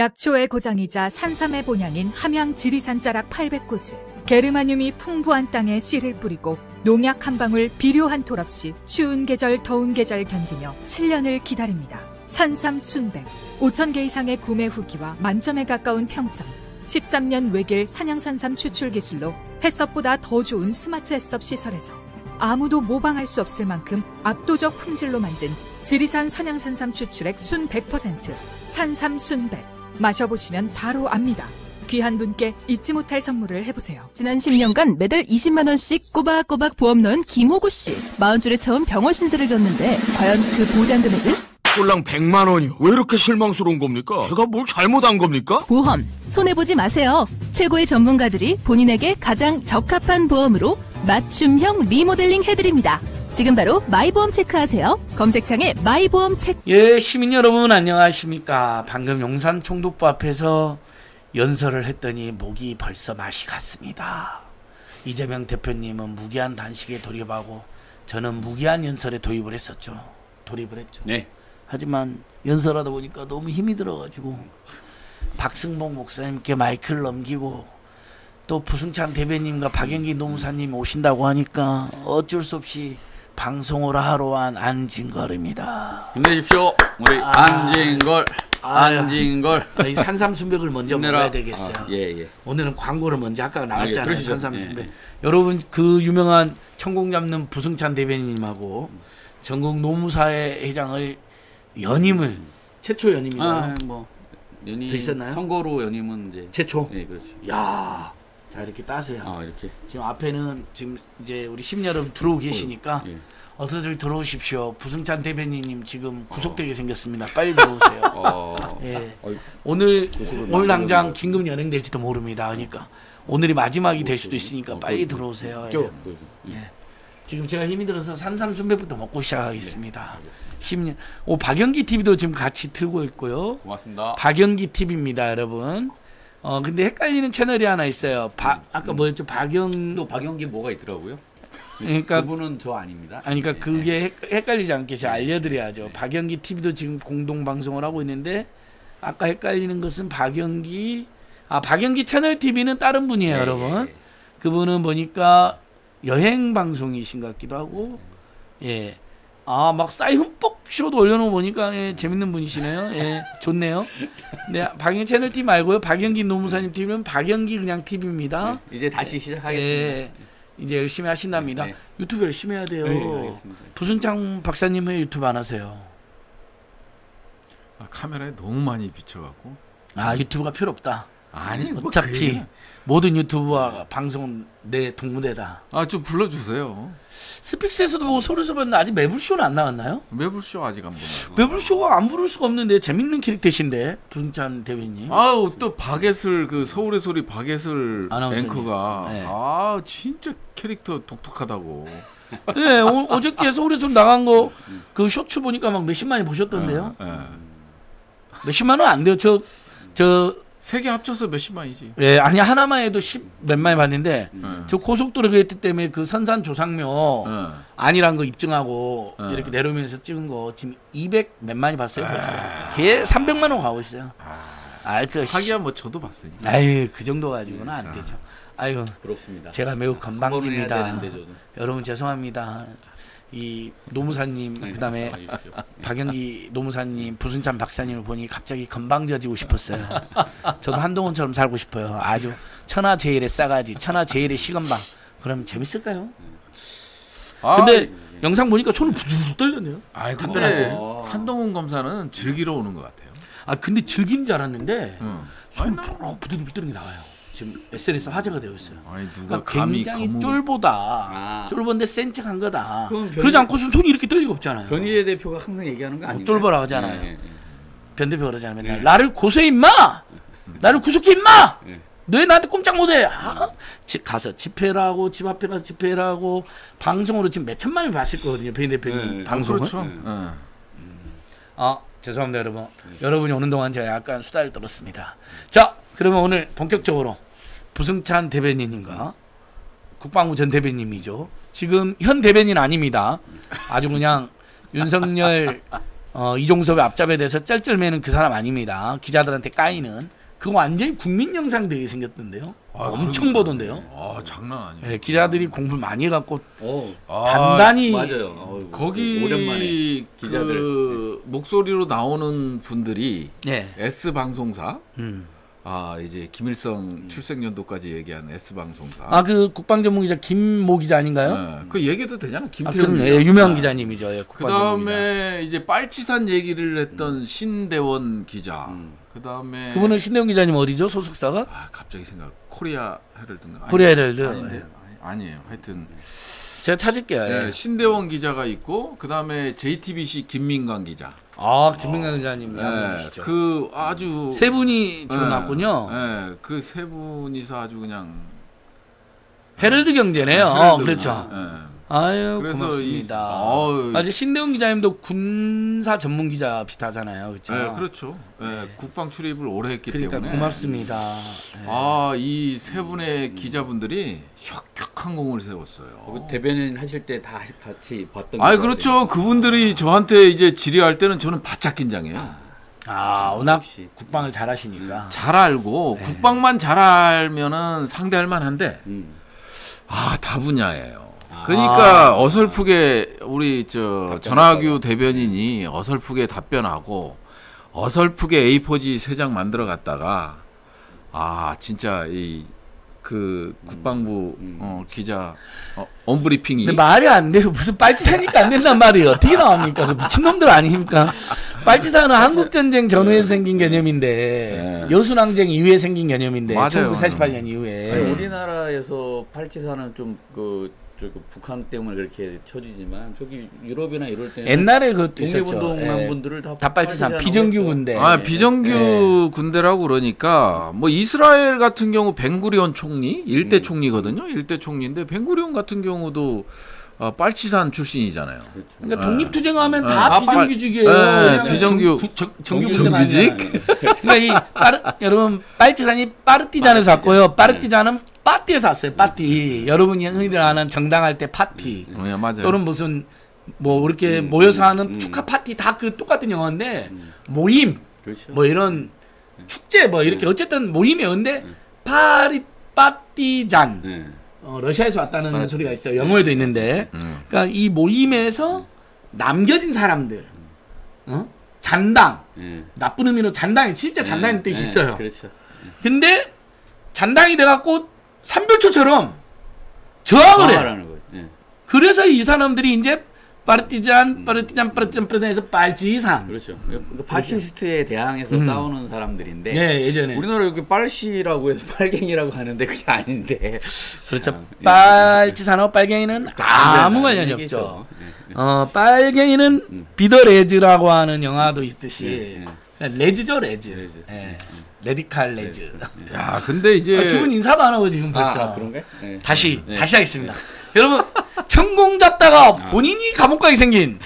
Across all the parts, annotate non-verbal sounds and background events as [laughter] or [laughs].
약초의 고장이자 산삼의 본향인 함양 지리산 자락 800구즈. 게르마늄이 풍부한 땅에 씨를 뿌리고 농약 한 방울 비료 한 톨 없이 추운 계절 더운 계절 견디며 7년을 기다립니다. 산삼 순백 5천 개 이상의 구매 후기와 만점에 가까운 평점. 13년 외길 산양산삼 추출 기술로 햇섭보다 더 좋은 스마트 햇섭 시설에서 아무도 모방할 수 없을 만큼 압도적 품질로 만든 지리산 산양산삼 추출액 순 100% 산삼 순백 마셔보시면 바로 압니다. 귀한 분께 잊지 못할 선물을 해보세요. 지난 10년간 매달 20만 원씩 꼬박꼬박 보험 넣은 김호구 씨. 마흔 줄에 처음 병원 신세를 졌는데 과연 그 보장 금액은? 꼴랑 100만 원이요. 왜 이렇게 실망스러운 겁니까? 제가 뭘 잘못한 겁니까? 보험 손해 보지 마세요. 최고의 전문가들이 본인에게 가장 적합한 보험으로 맞춤형 리모델링 해드립니다. 지금 바로 마이보험 체크하세요. 검색창에 마이보험 체크. 예, 시민 여러분 안녕하십니까. 방금 용산 총독부 앞에서 연설을 했더니 목이 벌써 맛이 갔습니다. 이재명 대표님은 무기한 단식에 돌입하고 저는 무기한 연설에 도입을 했었죠. 돌입을 했죠. 네. 하지만 연설하다 보니까 너무 힘이 들어가지고 박승복 목사님께 마이크를 넘기고 또 부승찬 대변님과 박영기 노무사님 오신다고 하니까 어쩔 수 없이 방송을 하러 온 안진걸입니다. 힘내십시오. 우리 아. 안진걸. 아유. 안진걸. 이 산삼순백을 먼저 힘내라. 먹어야 되겠어요. 아, 예, 예. 오늘은 광고를 먼저 아까 아, 예, 나왔잖아요. 그러시죠. 산삼순백. 예, 예. 여러분 그 유명한 천공 잡는 부승찬 대변인님하고 전국 노무사회 회장을 연임을 최초 연임이요. 아, 뭐 연임? 선거로 연임은 이제 최초. 네, 그렇죠. 야, 자 이렇게 따세요. 아, 이렇게. 지금 앞에는 지금 이제 우리 여러분 들어오고 계시니까 예. 어서들 들어오십시오. 부승찬 대변인님 지금 구속되게 생겼습니다. 빨리 들어오세요. 어. [laughs] 예. 어이, 오늘 오늘 당장 긴급 연행될지도 모릅니다. 그러니까 오늘이 마지막이 될 수도 있으니까 어, 빨리 그- 들어오세요. 예. 그- 그- 예. 지금 제가 힘이 들어서 산삼순백부터 먹고 시작하겠습니다. 10년. 오 박영기 TV도 지금 같이 틀고 있고요. 고맙습니다. 박영기 TV입니다, 여러분. 어 근데 헷갈리는 채널이 하나 있어요. 박 아까 뭐였죠? 박영 또 박영기 뭐가 있더라고요. 그러니까 그분은 저 아닙니다. 아니 그러니까 그게 헷- 헷갈리지 않게 제가 네. 알려드려야죠. 박영기 TV도 지금 공동 방송을 하고 있는데 아까 헷갈리는 것은 박영기 아 박영기 채널 TV는 다른 분이에요, 네, 여러분. 네. 그분은 보니까 여행 방송이신 것 같기도 하고 예. 아, 막 싸이 흠뻑 쇼도 올려놓고 보니까 예, 재밌는 분이시네요. 예, 좋네요. 네, 박영 채널 TV 말고요. 박영기 노무사님 TV는 박영기 그냥 TV입니다. 네, 이제 다시 시작하겠습니다. 예, 이제 열심히 하신답니다. 네. 유튜브 열심히 해야 돼요. 네. 부순창 박사님 왜 유튜브 안 하세요? 아, 카메라에 너무 많이 비춰갖고 아, 유튜브가 필요 없다. 아니 뭐 어차피 그게- 모든 유튜브와 방송 내 동무대다. 아, 좀 불러주세요. 스픽스에서도 보고 서울에서 봤는데 아직 매불쇼는 안 나왔나요? 매불쇼 아직 안 보나요? 매불쇼가 안 부를 수가 없는데 재밌는 캐릭터신데 부승찬 대변님. 아우 또 박예슬 그 서울의 소리 박예슬 아나운서님. 앵커가 네. 아 진짜 캐릭터 독특하다고. [laughs] 네, 어, 어저께 서울에서 나간 거 그 쇼츠 보니까 막 몇십만이 보셨던데요? 예, 예. 몇십만 원 안 돼요. 저 저 세 개 합쳐서 몇십만이지. 예, 아니 하나만 해도 십 몇만이 봤는데 예. 저 고속도로 그랬기 때문에 그 선산 조상묘 예. 아니란 거 입증하고 어. 이렇게 내려오면서 찍은 거 지금 200 몇만이 봤어요. 벌써. 걔 300만 원 가고 있어요. 아, 그 하기야 뭐 저도 봤으니까. 아유, 그 정도 가지고는 안 되죠. 아이고, 부럽습니다. 제가 매우 건방집니다. 되는데. 여러분 죄송합니다. 이 노무사님 네, 그다음에 알겠죠. 박영기 노무사님, 부순찬 박사님을 보니 갑자기 건방져지고 싶었어요. 저도 한동훈처럼 살고 싶어요. 아주 천하제일의 싸가지, 천하제일의 시건방. 그럼 재밌을까요? 아, 근데 영상 보니까 손을 부들부들 떨렸네요. 아 근데 답변하고. 한동훈 검사는 즐기러 오는 것 같아요. 아 근데 즐긴 줄 알았는데 응. 손 아니, 부르 부들부들 나와요. 지금 SNS 화제가 되고 있어요. 아니 누가 그러니까 감히 굉장히 검은 쫄보다. 아. 쫄보인데 센 척한 거다. 변희- 그러지 않고서 손이 이렇게 떨 리가 없잖아요. 변희재 대표가 항상 얘기하는 거 어, 아니에요? 쫄보라 하잖아요. 예, 예, 예. 변 대표 그러잖아요. 맨날 네. 나를 고소해 임마. 나를 구속해 임마. 네. 너 나한테 꼼짝 못해. 아? 집 가서 집회를 하고 집 앞에 가서 집회를 하고 방송으로 지금 몇 천만 이 봤을 거거든요. 변 대표님 네. 방송을. 그렇죠. 네. 예. 아 죄송합니다 여러분 여러분이 오는 동안 제가 약간 수다를 떨었습니다 자 그러면 오늘 본격적으로 부승찬 대변인님과 국방부 전 대변님이죠 지금 현 대변인 아닙니다 아주 그냥 윤석열 어, 이종섭의 앞잡에 대해서 쩔쩔매는 그 사람 아닙니다. 기자들한테 까이는 그거 완전히 국민 영상 되게 생겼던데요. 아, 엄청. 보던데요. 아 장난 아니에요. 네, 기자들이 공부를 많이 해갖고 오, 아, 단단히 맞아요. 어이구, 거기 오랜만에 기자들. 그 목소리로 나오는 분들이 네. S 방송사 음. 아 이제 김일성 출생 연도까지 얘기한 S 방송사 아 그 국방 전문 기자 김모 기자 아닌가요? 네, 그 얘기도 되잖아 아, 김태훈 기자. 예, 유명 기자님이죠. 예, 그. 다음에 이제 빨치산 얘기를 했던 신대원 기자. 음. 그 다음에 그분은 신대원 기자님 어디죠? 소속사가? 아 갑자기 생각 코리아 헤럴드인가? 코리아 헤럴드. 아닌데 네. 아니, 아니에요. 하여튼 제가 찾을게요. 예. 네, 신대원 기자가 있고 그 다음에 JTBC 김민관 기자. 아 김민관 기자님 네, 네, 그 아주 세 분이 주로 네. 네, 그 세 분이서 아주 그냥 헤럴드 경제네요. 어, 그렇죠. 네. 아유 그래서 고맙습니다. 이-. 아직 신대웅 기자님도 군사 전문 기자 비슷하잖아요, 그렇죠? 네, 그렇죠. 네, 국방 출입을 오래 했기 그러니까 때문에 고맙습니다. 네. 아, 이 세 분의 기자분들이 혁혁한 공을 세웠어요. 어, 그 대변인 하실 때 다 같이 봤던. 아. 그렇죠. 그분들이 저한테 이제 질의할 때는 저는 바짝 긴장해요. 아 워낙 역시. 국방을 잘하시니까. 잘 알고 네. 국방만 잘 알면은 상대할 만한데 음. 아, 다 분야예요. 아. 그러니까 어설프게 우리 저 전화규 대변인이 어설프게 답변하고 어설프게 A4지 세 장 만들어 갔다가 아 진짜 이 그 국방부 음. 어, 기자 어, 언브리핑이 근데 말이 안 돼요. 무슨 빨치사니까 안 된단 말이에요. 어떻게 나옵니까? 그 미친놈들 아닙니까? 빨치사는 한국 전쟁 전후에 생긴 개념인데 네. 여순항쟁 이후에 생긴 개념인데 맞아요. 1948년 이후에 아니, 우리나라에서 팔찌사는 좀그 저그 북한 때문에 그렇게 쳐지지만 저기 유럽이나 이럴 때는 옛날에 그것도 있었죠. 독립운동한 예. 분들을 다다 빨치산 비정규. 군대. 아 네. 비정규 군대라고 그러니까 뭐 이스라엘 같은 경우 벤구리온 총리 일대 음. 총리거든요 일대 총리인데 벤구리온 같은 경우도 아, 빨치산 출신이잖아요. 그러니까 네. 독립투쟁하면 네. 다 아, 비정규직이에요. 네, 그냥 비정규- 정, 정, 정규- 정규직. 그러니까 이 빠르, 여러분 빨치산이 빠르띠잔에서 왔고요. 빠르띠잔은 빠띠에서 왔어요. 빠띠. 여러분이 흔히들 아는 정당할 때 파티. 네, 맞아요. 또는 무슨 뭐 이렇게 음, 모여서 하는 음. 축하 파티 다 그 똑같은 영어인데 음. 모임 그렇죠. 뭐 이런 축제 뭐 이렇게 어쨌든 모임이에요. 근데 파리 빠띠잔 네. 어, 러시아에서 왔다는 맞아요. 소리가 있어요. 영어에도 있는데 음. 그러니까 이 모임에서 남겨진 사람들 어? 잔당 네. 나쁜 의미로 잔당이 진짜 잔당의 네. 뜻이 네. 있어요. 그렇죠. 근데 잔당이 돼갖고 삼별초처럼 저항을 해. 방어라는 거죠. 네. 그래서 이 사람들이 이제 파르티잔, 파르티잔, 파르티잔, 파르티잔에서 빨치산. 그렇죠. 그 파시스트에 대항해서 음. 싸우는 사람들인데 네, 예전에. 우리나라 여기 빨치라고 해서 [laughs] 빨갱이라고 하는데 그게 아닌데 그렇죠. 참, 예. 빨치산하고 빨갱이는 아무 관련이. 없죠. 네. 어, 빨갱이는 음. Be the Reds라고 하는 영화도 있듯이 네, Reds죠, Reds. Reds. 예. radical Reds. 야 근데 이제 두분 인사도 안 하고 지금 벌써. 아, 그런가? 네. 다시 네. 다시 하겠습니다. 여러분 천공 잡다가 본인이 감옥 가게 생긴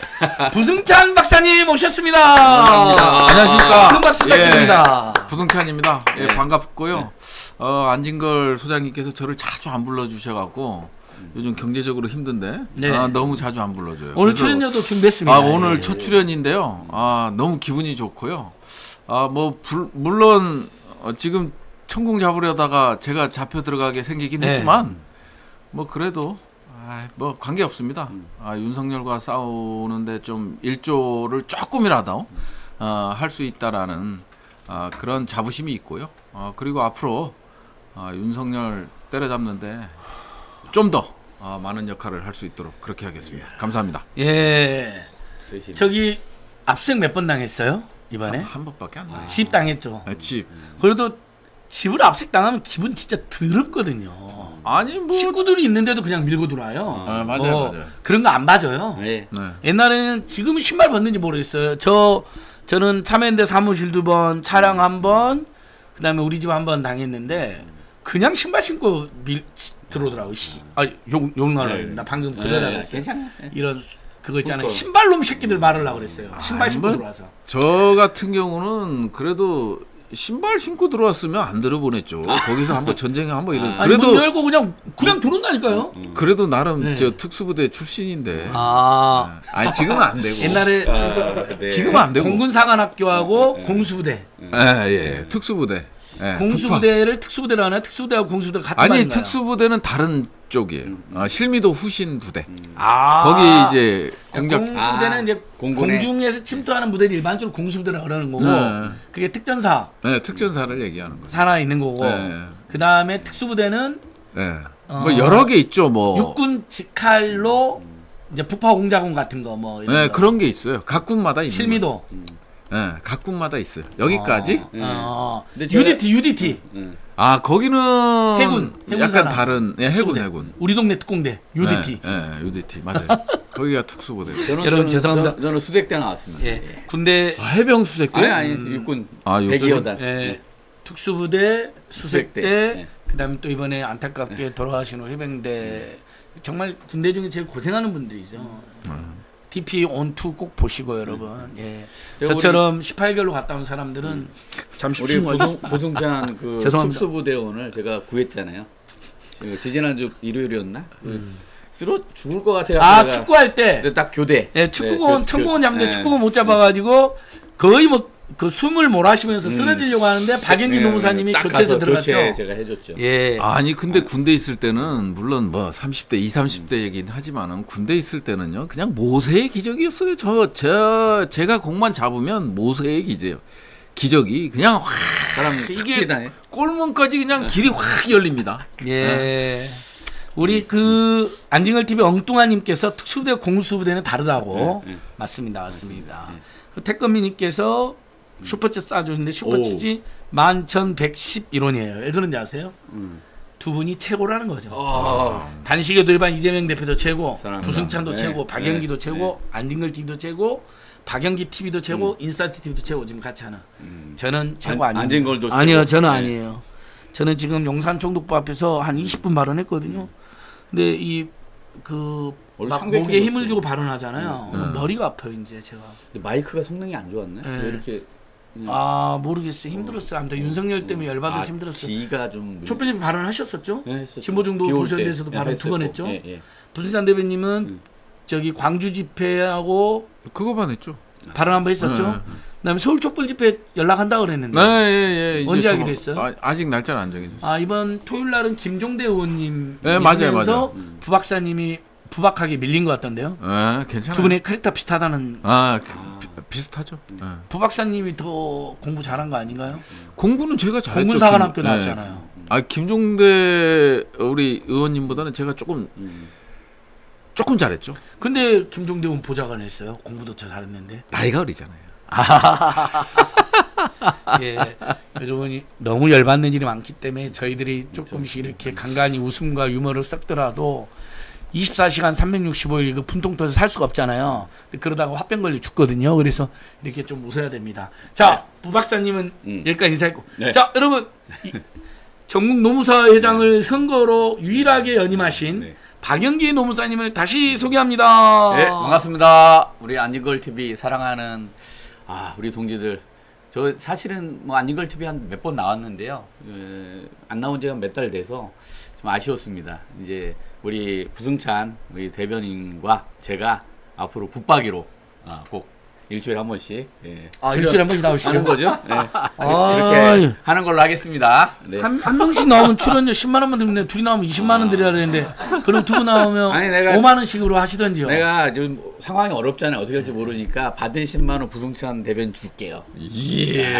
부승찬 박사님 오셨습니다. 안녕하십니까. 큰 박수 부탁드립니다. 부승찬입니다. 예, 네. 반갑고요. 어, 안진걸 소장님께서 저를 자주 안 불러주셔갖고 요즘 경제적으로 힘든데 네. 아, 너무 자주 안 불러줘요. 오늘 출연료도 준비했습니다. 아 오늘 예. 첫 출연인데요. 아 너무 기분이 좋고요. 아뭐 물론 어, 지금 천공 잡으려다가 제가 잡혀 들어가게 생기긴 네. 했지만 뭐 그래도 아, 뭐 관계 없습니다. 음. 아, 윤석열과 싸우는데 좀 일조를 조금이라도 어, 할 수 있다라는 아, 그런 자부심이 있고요. 어, 그리고 앞으로 아, 윤석열 때려잡는데 좀더 아, 많은 역할을 할 수 있도록 그렇게 하겠습니다. 감사합니다. 예. 쓰시네. 저기 압수수색 몇 번 당했어요? 이번에 한, 한 번밖에 안 나요. 집 당했죠. 네, 집. 그래도 집을 압수수색 당하면 기분 진짜 더럽거든요. 아니 뭐 식구들이 있는데도 그냥 밀고 들어와요. 아, 맞아요, 뭐 맞아요. 그런 거 안 봐줘요. 네. 네. 옛날에는 지금 신발 벗는지 모르겠어요. 저 저는 참여연대 사무실 두 번, 차량 한 번, 그다음에 우리 집 한 번 당했는데 그냥 신발 신고 밀 치- 들어오더라고. 씨. 아 욕욕 나라. 네. 나 방금 네, 그러라 그랬어요. 괜찮아. 네. 이런 수- 그거 있잖아요. 신발놈 새끼들 말하려고 그랬어요. 신발 아니, 신고 뭐- 들어와서. 저 같은 경우는 그래도 신발 신고 들어왔으면 안 들어보냈죠. 거기서 한번 전쟁에 한번 이런. 아니 문 그래도 열고 그냥 그냥 들어온다니까요. 그래도 나름 네. 저 특수부대 출신인데. 아 아니 지금은 안 되고. 옛날에 아, 네. 지금은 안 되고. 공군 사관학교하고 공수부대, 예, 예. 특수부대. 예, 공수부대를 특수부대로 하나 특수부대하고 공수부대가 같은 아니 말인가요? 특수부대는 다른 쪽이에요. 아, 실미도 후신 부대. 아 거기 이제 공작. 공수부대는 아, 이제 공군에. 공중에서 침투하는 부대를 일반적으로 공수부대라고 그러는 거고 네. 그게 특전사 네, 특전사를 얘기하는 거죠. 살아 있는 거고 네. 그 다음에 특수부대는 네. 어, 뭐 여러 개 있죠. 뭐. 육군 직할로 이제 북파 공작원 같은 거뭐 이런 네, 거. 그런 게 있어요. 각 군마다 있는. 실미도 거예요. 네, 각 군마다 있어요. 여기까지? 어, 어. 근데 제가- UDT UDT 음. 아, 거기는 해군, 해군 약간 산하. 다른 예, 해군. 해군. 우리 동네 특공대 UDT 네, 네, UDT. 맞아요. [laughs] 거기가 특수부대. 저는, 여러분 저는- 죄송합니다. 저, 저는 수색대 나왔습니다. 예 군대 아, 해병 수색대? 아니 아니 육군 아, 육군. 대기여단. 예, 특수부대 수색대 수색대. 네. 그다음에 또 이번에 안타깝게 돌아가신 우리 해병대 정말 군대 중에 제일 고생하는 분들이죠. DP 온투 꼭 보시고 여러분. 예. 제가 저처럼 18개월로 갔다 온 사람들은 잠시 우리 춤 보승, 보승찬 그. [laughs] 특수부대원을 제가 구했잖아요. 지금 지지난주 일요일이었나? 쓰러 죽을 것 같아요. 아 축구할 때 근데 딱 교대. 예, 축구공 네, 청구공 교- 잡는데 네. 축구공 못 잡아가지고 거의 뭐 그 숨을 몰아쉬면서 쓰러지려고 하는데 박영기 네, 노무사님이 딱 교체해서 들어갔죠. 교체 제가 해줬죠. 예. 아니 근데 군대 있을 때는 물론 뭐 30대, 20, 30대 얘기는 하지만은 군대 있을 때는요 그냥 모세의 기적이었어요. 저, 저 제가 공만 잡으면 모세의 기적, 기적이 그냥 확 사람 이게 다네. 골문까지 그냥 길이 확 열립니다. 예. 우리 그 안징걸 TV 엉뚱아님께서 특수부대 공수부대는 다르다고 네, 네. 맞습니다, 맞습니다. 그 태권미님께서 슈퍼챗 쏴주는데 슈퍼챗이 11,111원이에요. 왜 그런지 아세요? 음. 두 분이 최고라는 거죠. 어. 단식에도 일반 이재명 대표도 최고, 사랑합니다. 부승찬도 네, 최고, 박영기도 네, 최고, 안진걸 TV도 최고, 박영기 TV도 최고, 인사이트 TV도 최고 지금 같이 하는. 음. 저는 최고 안- 아닙니다. 안진걸도 최고. 아니요, 저는 네. 아니에요. 저는 지금 용산 총독부 앞에서 한 20분 발언했거든요. 근데 이그 원래 막 상백해졌고. 목에 힘을 주고 발언하잖아요. 음. 머리가 아파요 이제 제가. 근데 마이크가 성능이 안 좋았네. 네. 왜 이렇게 그냥- 아 모르겠어요. 힘들었어요. 아무튼 윤석열 때문에 열받아서 아, 힘들었어요. 기가 좀 촛불집 발언하셨었죠? 네, 했었죠. 진보정도 비올 도시원 때. 대에서도 네, 발언 두 번. 했죠? 예, 예. 부승찬 대변님은 음. 저기 광주 집회하고 그거만 했죠. 발언 한 번 했었죠. 네. 그다음에 서울 촛불 집회 연락한다 그랬는데. 네, 예, 예. 언제 저- 하기로 했어요? 아, 아직 날짜는 안 정해졌어요. 아 이번 토요일 날은 김종대 의원님 네, 맞아요, 맞아요. 음. 부 박사님이 부박하게 밀린 것 같던데요. 예, 괜찮아요. 두 분의 캐릭터 비슷하다는 아, 그, 아. 비, 비슷하죠. 예. 부 박사님이 더 공부 잘한 거 아닌가요? 공부는 제가 잘했죠. 공군사관학교 김- 예. 나왔잖아요. 아 김종대 우리 의원님보다는 제가 조금 음. 조금 잘했죠. 근데 김종대 의원 보좌관 했어요. 공부도 더 잘했는데. 나이가 어리잖아요. [laughs] 예. 요즘은 너무 열받는 일이 많기 때문에 저희들이 조금씩 이렇게 간간히 웃음과 유머를 섞더라도 24시간 365일 그 분통 터서 살 수가 없잖아요. 그러다가 화병 걸려 죽거든요. 그래서 이렇게 좀 웃어야 됩니다. 자, 부 박사님은 음. 여기까지 인사했고. 네. 자, 여러분. 이 전국 노무사 회장을 선거로 유일하게 연임하신 네. 박영기 노무사님을 다시 소개합니다. 네, 반갑습니다. 우리 안진걸 TV 사랑하는 아 우리 동지들. 저 사실은 뭐 안진걸 TV 한 몇 번 나왔는데요. 에, 안 나온 지가 몇 달 돼서 좀 아쉬웠습니다. 이제 우리 부승찬 우리 대변인과 제가 앞으로 붙박이로 아, 꼭 일주일에 한 번씩 예, 아, 일주일에 한 번씩 나오시죠? 하는 거죠? 예. 아이. 이렇게 하는 걸로 하겠습니다. 네. 한, 한 명씩 나오면 출연료 10만 원만 드는데 둘이 나오면 20만 원 드려야 되는데 그럼 두 분 나오면 아니, 내가- 5만 원씩으로 하시던지요. 내가 지금 상황이 어렵잖아요. 어떻게 할지 모르니까 받은 10만 원 부승찬 대변 줄게요. 예.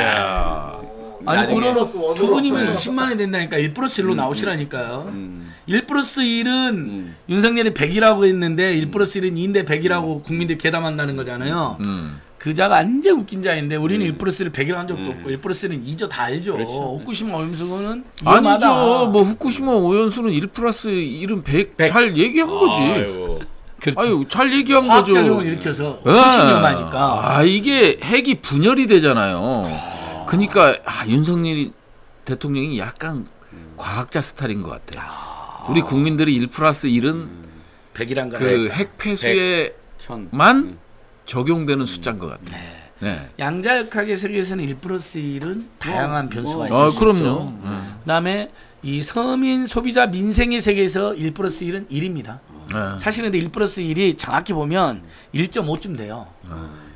아니 나중에. 그러면 두 분이면 20만 원이 된다니까 1 플러스 1로 나오시라니까요. 음. 1 플러스 1은 음. 윤석열이 100이라고 했는데 1 플러스 1은 2인데 100이라고 국민들이 개탄한다는 거잖아요. 음. 그 자가 완전 웃긴 자인데 우리는 1 플러스 1을 100이라고 한 적도 음. 없고 1 플러스 1은 2죠 다 알죠. 그렇죠. 후쿠시마 오염수는 위험하다. 아니죠. 뭐 후쿠시마 오연수는 1 플러스 1은 100. 백. 잘 얘기한 거지. 아이고. 그렇죠. 아유, 잘 얘기한 거죠. 화학작용을 일으켜서 예. 훨씬 위험하니까. 아, 이게 핵이 분열이 되잖아요. 그러니까 아, 윤석열 대통령이 약간 과학자 스타일인 것 같아요. 우리 국민들이 1 플러스 1은 100이란 거. 그핵 폐수에만 천. 적용되는 숫자인 것 같아요. 네. 양자역학의 세계에서는 1 플러스 1은 다양한 변수가 있을 아, 수 그럼요. 있죠. 네. 그다음에 이 서민 소비자 민생의 세계에서 1 플러스 1은 1입니다. 네. 사실은 근데 1 플러스 1이 정확히 보면 1.5쯤 돼요.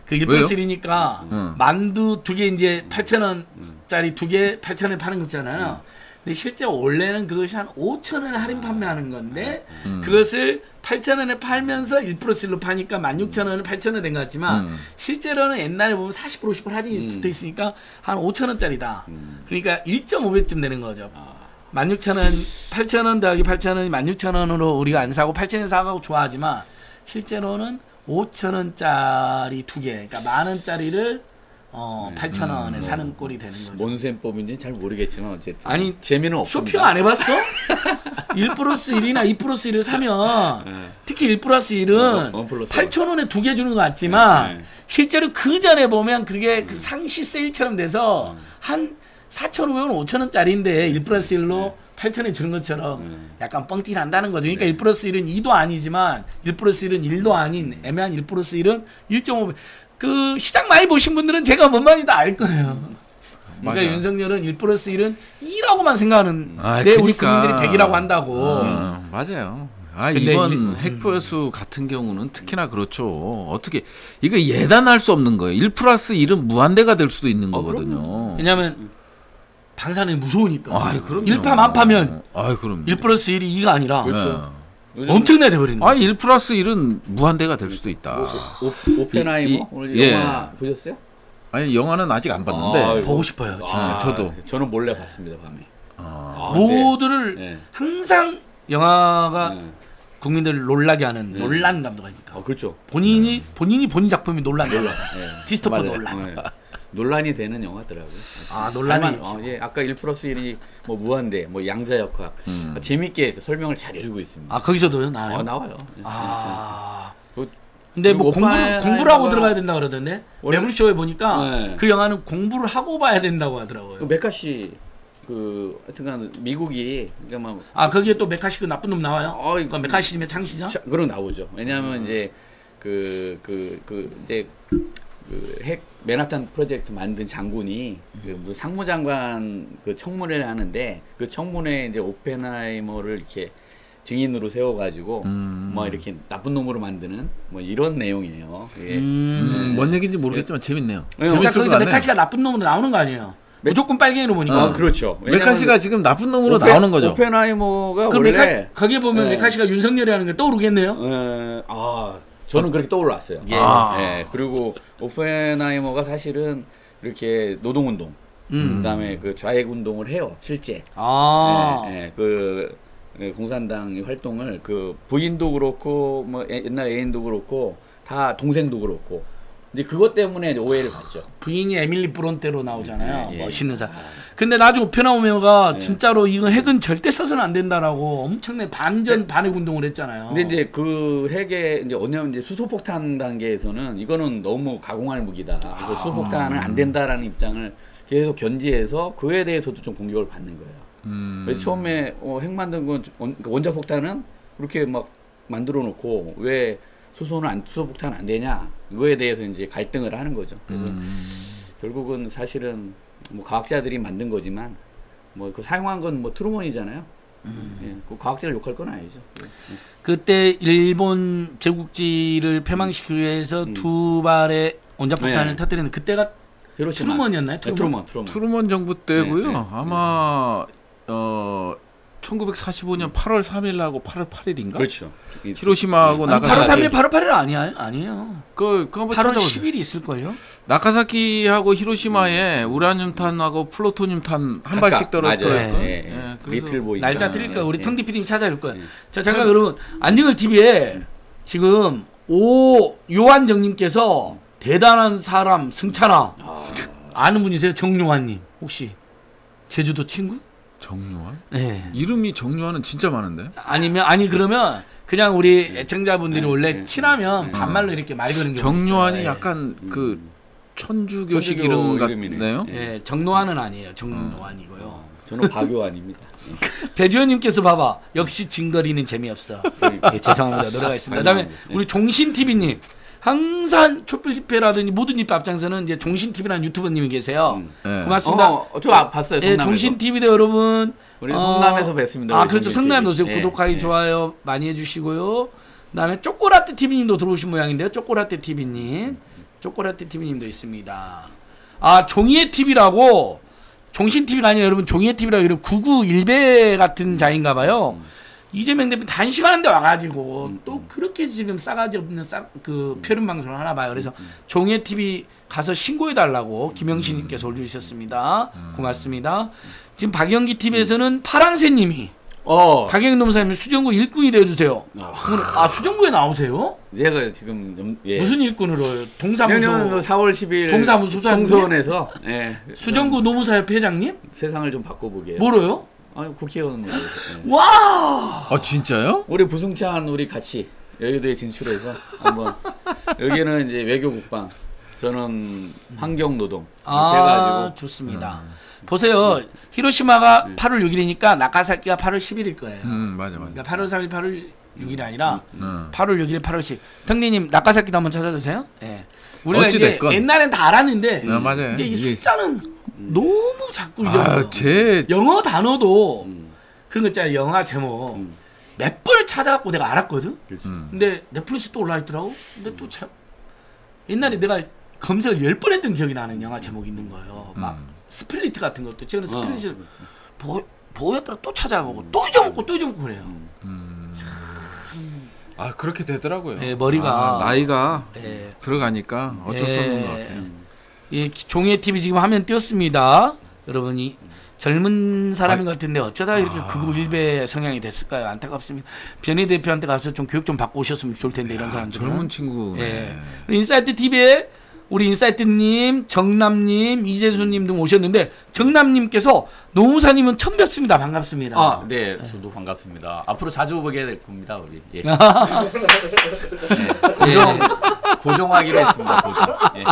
그 1 플러스 1이니까 음. 만두 두 개 이제 8,000원짜리 두 개 8,000원에 파는 거 있잖아요. 근데 실제 원래는 그것이 한 5,000원에 할인 판매하는 건데 음. 그것을 8,000원에 팔면서 1 플러스 1로 파니까 16,000원은 8,000원 된 것 같지만 음. 실제로는 옛날에 보면 40% 50% 할인이 붙어 있으니까 한 5,000원짜리다. 그러니까 1.5배쯤 되는 거죠. 16,000원, 8,000원 더하기 8,000원이 16,000원으로 우리가 안 사고 8,000원 사고 좋아하지만 실제로는 5,000원짜리 두 개, 그러니까 만 원짜리를 어, 8,000원에 사는 꼴이 되는 거죠. 뭔 셈법인지 잘 모르겠지만 어쨌든 아니, 재미는 없습니다. 쇼핑 안 해봤어? [laughs] 1 플러스 1이나 2 플러스 1을 사면 특히 1 플러스 1은 원 플러스 8,000원에 두 개 주는 것 같지만 네. 실제로 그 전에 보면 그게 그 상시 세일처럼 돼서 한 4,500원, 5,000원짜리인데 1 플러스 1로 8,000원에 주는 것처럼 약간 뻥튀기 난다는 거죠. 그러니까 1 플러스 1은 2도 아니지만 1 플러스 1은 1도 아닌 애매한 1 플러스 1은 1.5배. 그 시장 많이 보신 분들은 제가 뭔 말인지 알 거예요. 그러니까 맞아요. 윤석열은 1 플러스 1은 2라고만 생각하는 아, 내 우리 그러니까. 국민들이 100이라고 한다고. 어, 맞아요. 아 이번 이- 음. 핵폐수 같은 경우는 특히나 그렇죠. 어떻게 이거 예단할 수 없는 거예요. 1 플러스 1은 무한대가 될 수도 있는 거거든요. 왜냐면 방사능이 무서우니까. 아, 그럼요. 일파만파면 아, 그럼. 1 플러스 1이 2가 아니라 그렇죠. 요즘 엄청나게 돼버리는 아, 거예요. 1 플러스 1은 무한대가 될 수도 있다. 오, 오펜하이머 이- 이- 오늘 예. 영화 보셨어요? 아니 영화는 아직 안 봤는데. 아, 보고 싶어요. 진짜. 아, 저도. 저는 몰래 봤습니다 밤에. 아, 아, 모두를 네. 항상 영화가 네. 국민들을 놀라게 하는 네. 논란 감독 아닙니까? 어 그렇죠. 본인이 본인이 본인 작품이 논란. 네. 크리스토퍼. 논란. 네. 논란이 되는 영화더라고요. 아 논란이. 어, 예, 아까 1 플러스 1이 뭐 무한대, 뭐 양자역학 음. 재밌게 해서 설명을 잘 해주고 있습니다. 아 거기서도요 나요. 어, 나와요. 예. 아. 그- 근데 뭐 그리고 공부를 하고 들어가야 된다 그러던데 원래- 매불쇼에 보니까 네. 그 영화는 공부를 하고 봐야 된다고 하더라고요. 그 메카시 그 하여튼간 미국이 그러니까 막아 거기에 또 메카시 그 나쁜 놈 나와요? 어, 그건 메카시즘의 창시자? 자, 그런 나오죠. 왜냐하면 이제 그그그 이제 그 핵 맨하탄 프로젝트 만든 장군이 그 무슨 상무장관 그 청문회를 하는데 그 청문회에 이제 오펜하이머를 이렇게 증인으로 세워가지고 음. 뭐 이렇게 나쁜 놈으로 만드는 뭐 이런 내용이에요. 예. 음. 음, 뭔 얘기인지 모르겠지만 재밌네요. 네, 그러니까 재밌을 것 거기서 같네. 메카시가 나쁜 놈으로 나오는 거 아니에요? 무조건 빨갱이로 보니까. 아 그렇죠. 메카시가 지금 나쁜 놈으로 오펜- 나오는 거죠. 오펜하이머가 원래 메카 거기에 보면 네. 메카시가 윤석열이라는 게 떠오르겠네요. 어, 아 저는 그렇게 떠올랐어요. 예. 아. 예, 그리고 오펜하이머가 사실은 이렇게 노동운동, 음. 그다음에 그 좌익 운동을 해요, 실제. 아. 예, 예, 그 예, 공산당 활동을 그 부인도 그렇고 뭐 애- 옛날 애인도 그렇고 다 동생도 그렇고 이제 그것 때문에 오해를 받죠. 부인이 에밀리 브론테로 나오잖아요. 예, 예. 멋있는 사람. 근데 나중에 오페나우메가 예. 진짜로 이거 핵은 절대 써서는 안 된다라고 엄청나게 반전 반핵 운동을 했잖아요. 근데 이제 그 핵의 이제 어냐면 이제 수소폭탄 단계에서는 이거는 너무 가공할 무기다. 그래서 수소폭탄은 안 된다라는 입장을 계속 견지해서 그에 대해서도 좀 공격을 받는 거예요. 음. 왜 처음에 어, 핵 만든 건 원, 그 원자폭탄은 그렇게 막 만들어 놓고 왜 수소는 안 수소 폭탄 안 되냐 이거에 대해서 이제 갈등을 하는 거죠. 그래서 음. 결국은 사실은 뭐 과학자들이 만든 거지만 뭐 그 사용한 건 뭐 트루먼이잖아요. 예, 그 과학자를 욕할 건 아니죠. 예. 그때 일본 제국주의를 패망시키기 위해서 음. 두 발의 원자폭탄을 네. 터뜨리는 그때가 히로시마. 트루먼이었나요? 네, 트루먼? 트루먼, 트루먼. 트루먼 정부 때고요. 네, 네. 아마 어 1945년 8월 3일하고 8월 8일인가? 그렇죠. 이- 히로시마하고 아니, 8월 나가사키 3일, 8월 8일 아니야, 아니에요. 그 그거 한번 8월 찾아보세요. 10일이 있을 걸요? 나카사키하고 히로시마에 우라늄탄하고 플루토늄탄 한 발씩 떨어뜨렸던 맞아요. 예, 예. 예, 그래서 리틀 보이. 날짜 틀릴 거야. 우리 예. 텅디 PD님 찾아줄 거야. 예. 자, 잠깐 여러분. 안정을 TV에 지금 오 요한정님께서 대단한 사람 승찬아 아, 아는 분이세요? 정용환님 혹시 제주도 친구? 정요한? 네. 이름이 정요한은 진짜 많은데. 아니면 아니 그러면 그냥 우리 애청자분들이 네, 원래 네, 친하면 네. 반말로 이렇게 말 거는 경우 정요한이 있어요. 약간 그 천주교식 천주교 이름. 같네요. 예. 예, 정노환은 아니에요. 정노환이고요. 저는 박요한입니다. [laughs] 배주현님께서 봐봐. 역시 징거리는 재미없어. 예, 죄송합니다. 노래가 있습니다. 그다음에 네. 우리 종신 TV님 항상 촛불 집회라든지 모든 집회 앞장서는 이제 종신 TV라는 유튜버님이 계세요. 음. 예. 고맙습니다. 어, 저 아, 봤어요. 예. 종신 TV도 여러분 우리 어, 성남에서 뵀습니다. 아 그렇죠. 성남 TV. 오세요. 예, 구독하기 예. 좋아요 많이 해주시고요. 그다음에 쪼꼬라떼 TV님도 들어오신 모양인데요. 쪼꼬라떼 TV님, 쪼꼬라떼 TV님도 있습니다. 아 종이의 TV라고 종신 TV가 아니라 여러분 종이의 TV라고 이런 구구 일배 같은 자인가봐요. 이재명 대표 단시간한데 와가지고 또 그렇게 지금 싸가지 없는 싸, 그 표현 방송을 하나 봐요. 그래서 종이의 TV 가서 신고해 달라고 김영신님께서 올려주셨습니다. 고맙습니다. 지금 박영기 TV에서는 파랑새님이 어. 박영기 노무사님 수정구 일꾼이 되어주세요. 아. 오늘 아 수정구에 나오세요? 얘가 지금 연- 예. 무슨 일꾼으로 내년 동사무소 4월 10일 동사무소? 총선에서 예. 수정구 노무사협 회장님 세상을 좀 바꿔보게. 뭐로요? 아니 국회의원. 예. 와아 진짜요? 우리 부승찬 우리 같이 여의도에 진출해서 한번 [laughs] 여기는 이제 외교 국방 저는 환경 노동 아, 제가 좋습니다. 보세요. 히로시마가 8월 6일이니까 나카사키가 8월 10일일 거예요. 음 맞아 맞아. 그러니까 8월 3일, 8월 6일이 아니라 음. 8월 6일, 8월 10일. 덕리님 나카사키도 한번 찾아주세요. 예. 우리가 어찌 이제. 옛날엔 다 알았는데 네, 맞아요. 이제 이 숫자는 너무 자꾸 잊어버려. 아제 영어 단어도 음. 그런 거 있잖아요. 영화 제목 음. 몇 번을 찾아갖고 내가 알았거든. 음. 근데 넷플릭스 또 올라 있더라고. 근데 또 참, 옛날에 내가 검색을 열 번 했던 기억이 나는 영화 제목이 있는 거예요. 막 음. Split 같은 것도 최근에 어. Split 보 보였더라 또 찾아보고 또 잊어먹고 또 잊어먹고 그래요. 음. 아 그렇게 되더라고요. 예, 머리가. 아, 나이가 예. 들어가니까 어쩔 수 없는 것 예. 같아요. 이 종이의 TV 지금 화면 띄웠습니다. 여러분이 젊은 사람인 것 같은데 어쩌다 이렇게 극우 일베 성향이 됐을까요? 안타깝습니다. 변희재 대표한테 가서 좀 교육 좀 받고 오셨으면 좋을 텐데 이런 사람들은. 젊은 친구. 예. 우리 인사이트 TV에 우리 인사이트님, 정남님, 이재수님 등 오셨는데 정남님께서 노무사님은 처음 뵙습니다. 반갑습니다. 아, 네, 저도 반갑습니다. 앞으로 자주 보게 될 겁니다, 우리. 예. 네, 고정 고정하기로 했습니다. 고정. 예.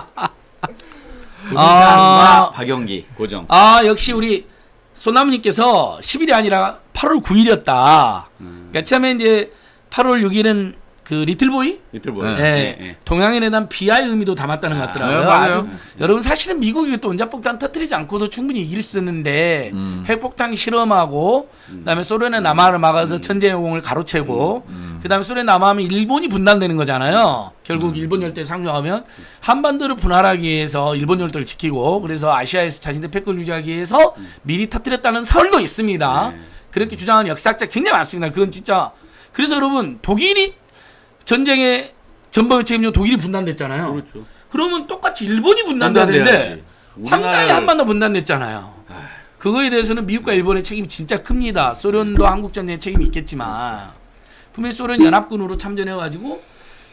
부승찬과 아. 박영기 고정. 아 역시 우리 소나무님께서 10일이 아니라 8월 9일이었다. 음. 그러니까 처음에 이제 8월 6일은 그 리틀보이. 보여. 예, 예, 예. 동양인에 대한 비하의 의미도 담았다는 것 같더라고요. 네, 맞아요. 아 주 여러분 사실은 미국이 또 원자폭탄 터뜨리지 않고도 충분히 이길 수 있는데 음. 핵폭탄 실험하고 그다음에 소련의 남하를 막아서 천재공을 가로채고 그다음에 소련 남하하면 일본이 분단되는 거잖아요. 결국 일본 열대 상륙하면 한반도를 분할하기 위해서 일본 열도를 지키고 그래서 아시아에서 자신들 패권을 유지하기 위해서 미리 터뜨렸다는 설도 있습니다. 네. 그렇게 주장하는 역사학자 굉장히 많습니다. 그건 진짜 그래서 여러분 독일이 전쟁의 전범을 책임져 독일이 분단됐잖아요. 그렇죠. 그러면 똑같이 일본이 분단돼야 되는데 분단돼야지. 황당히 한반도 분단됐잖아요. 그거에 대해서는 미국과 일본의 책임이 진짜 큽니다. 소련도 한국 전쟁에 책임이 있겠지만 분명히 소련 연합군으로 참전해가지고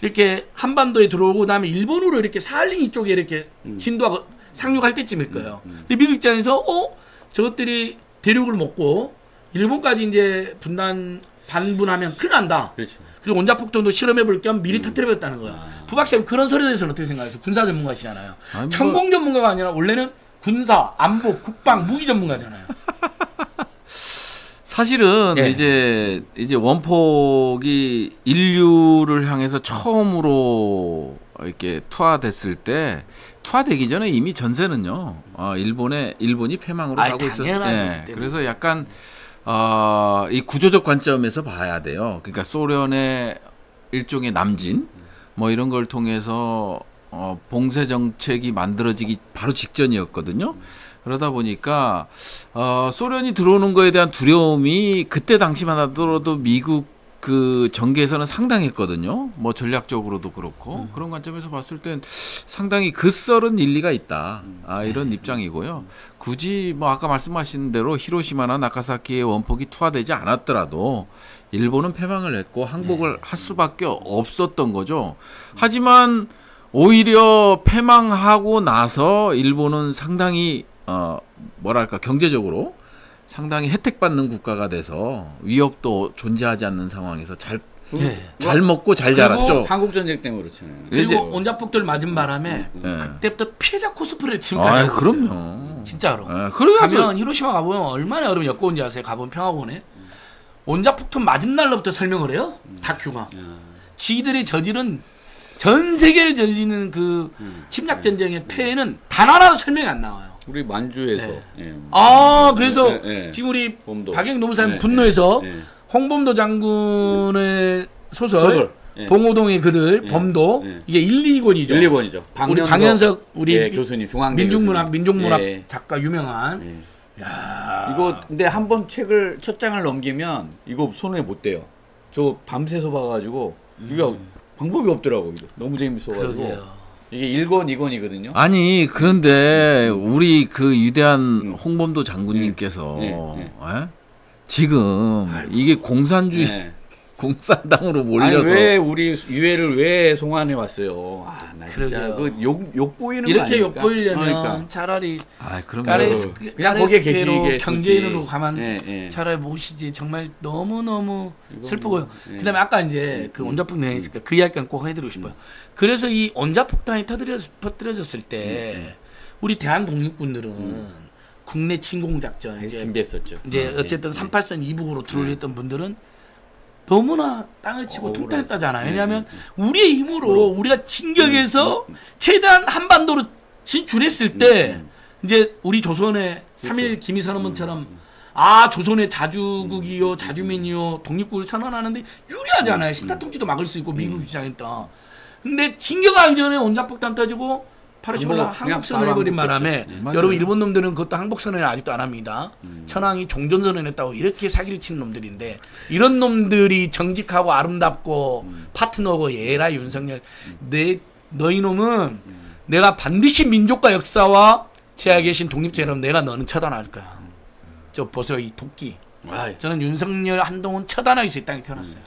이렇게 한반도에 들어오고 그다음에 일본으로 이렇게 사할린 이쪽에 이렇게 진도하고 상륙할 때쯤일 거예요. 근데 미국 입장에서 어 저것들이 대륙을 먹고 일본까지 이제 분단 반분하면 큰일 난다. 그렇죠. 그리고 원자폭탄도 실험해볼 겸 미리 터뜨려봤다는 거야. 아. 부박사님 그런 설에 대해서는 어떻게 생각하세요? 군사 전문가시잖아요. 아니, 뭐- 전공 전문가가 아니라 원래는 군사, 안보, 국방, 무기 전문가잖아요. [laughs] 사실은 예. 이제 이제 원폭이 인류를 향해서 처음으로 이렇게 투하됐을 때 투하되기 전에 이미 전세는요. 어, 일본의 일본이 패망으로 아이, 가고 있었어요. 당연하죠, 예. 그래서 약간 어, 이 구조적 관점에서 봐야 돼요. 그러니까 소련의 일종의 남진 뭐 이런 걸 통해서 어, 봉쇄 정책이 만들어지기 바로 직전이었거든요. 그러다 보니까 어, 소련이 들어오는 거에 대한 두려움이 그때 당시만 하더라도 미국 그 전개에서는 상당했거든요. 뭐 전략적으로도 그렇고 그런 관점에서 봤을 땐 상당히 그 썰은 일리가 있다. 아, 이런 입장이고요. 굳이 뭐 아까 말씀하신 대로 히로시마나 나카사키의 원폭이 투하되지 않았더라도 일본은 패망을 했고 항복을 할 수밖에 없었던 거죠. 하지만 오히려 패망하고 나서 일본은 상당히 어 뭐랄까 경제적으로 상당히 혜택받는 국가가 돼서 위협도 존재하지 않는 상황에서 잘잘 예. 먹고 잘 그리고 자랐죠. 한국 전쟁 때문에 그렇잖아요. 그리고 이제- 원자폭들 맞은 바람에 네. 그때부터 피해자 코스프레를 지금 아, 있어요. 그럼요. 진짜로. 예, 그래서 가면 히로시마 가보면 얼마나 여러분 여건지 아세요? 가본 평화원에 원자폭탄 맞은 날로부터 설명을 해요. 다큐가. 지들이 저지른 전 세계를 전리는 그 음. 침략 전쟁의 폐해는 단 하나도 설명이 안 나와요. 우리 만주에서 네. 예. 아 그래서 네, 네. 지금 우리 범도. 박영 노무사님 네, 분노해서 네. 홍범도 장군의 소설, 소설. 예. 봉오동의 그들 예. 범도 예. 이게 1, 2권이죠. 1, 2번이죠. 우리 방현석 우리 예, 교수님 중앙대 민중문학 교수님. 민중문학 예. 작가 유명한 예. 야 이거 근데 한 번 책을 첫 장을 넘기면 이거 손에 못 대요. 저 밤새서 봐가지고 이거 방법이 없더라고 이거 너무 재밌어가지고 음. 그러게요. 이게 1권 2권이거든요. 아니 그런데 우리 그 위대한 음. 홍범도 장군님께서 네, 네. 에? 지금 이게 공산주의 네. [laughs] 공산당으로 몰려서 아니 왜 우리 유해를 왜 송환해 왔어요? 아, 나 진짜 그러게요. 그욕욕 보이는 거 이렇게 아닙니까? 욕보이려면 그러니까. 차라리 아 그럼 까레스 그냥 거기에 계시게 경제인으로 좋지. 가만 예, 예. 차라리 모시지 정말 너무 너무 슬프고요. 뭐, 예. 그다음에 아까 이제 그 온자폭탄 있으니까 그 이야기는 꼭 해드리고 싶어요. 그래서 이 온자폭탄이 터뜨려 터뜨려졌을 때 우리 대한 독립군들은 국내 침공 작전 이제 준비했었죠. 이제 예, 어쨌든 예. 38선 이북으로 들어올렸던 분들은 너무나 땅을 치고 억울해. 통탄했다잖아요. 네, 왜냐하면 네, 우리의 힘으로 우리가 진격해서 최대한 한반도로 진출했을 때 음, 이제 우리 조선의 삼 3일 김희선언문처럼 아 조선의 자주국이요 자주민이요 독립국을 선언하는데 유리하잖아요. 신타 통치도 막을 수 있고 미국이 주장했다. 근데 진격하기 전에 원자폭탄 터지고 8월 10일 날 항복, 그냥 항복선언 바로 해버린. 바람에 네. 맞아요. 여러분 일본 놈들은 그것도 항복선언을 아직도 안 합니다. 음. 천황이 종전선언 했다고 이렇게 사기를 치는 놈들인데 이런 놈들이 정직하고 아름답고 음. 파트너고 얘라 윤석열 내 너희 놈은 내가 반드시 민족과 역사와 제하 계신 독립자 여러분 내가 너는 처단할 거야. 저 보세요 이 도끼. 아이, 저는 윤석열 한동훈 처단하기 위해서 이 땅에 태어났어요.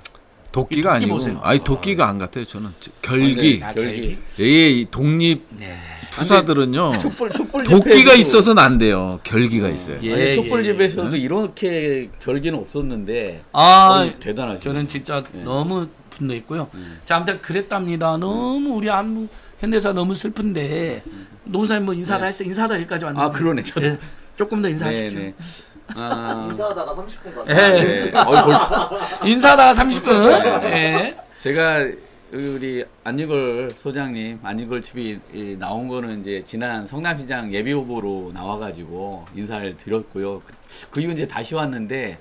도끼가 이 도끼 아니고 보세요. 아니 도끼가 안 같아요 저는 결기 아, 결기. 이 독립 네. 투사들은요 촛불 촛불 도끼가 있어서는 안 돼요 결기가 있어요 예, 아니, 촛불 예, 집에서도 이렇게 결기는 없었는데 아 어, 대단하죠. 저는 진짜 예. 너무 분노했고요. 음. 자, 아무튼 그랬답니다. 너무 우리 한국 현대사 너무 슬픈데 노무사님 뭐 인사도 네. 했어 인사도 여기까지 왔는데 아 그러네 저도. 예, 조금 더 인사하십시오. 네, 네. 아, 인사하다가 30분 갔어. 예. 네. 어, 벌써 [laughs] 인사다가 30분. 예. 제가 우리 안니걸 소장님 안니걸 TV 이 나온 거는 이제 지난 성남시장 예비 후보로 나와가지고 인사를 드렸고요. 그, 그 이후 이제 다시 왔는데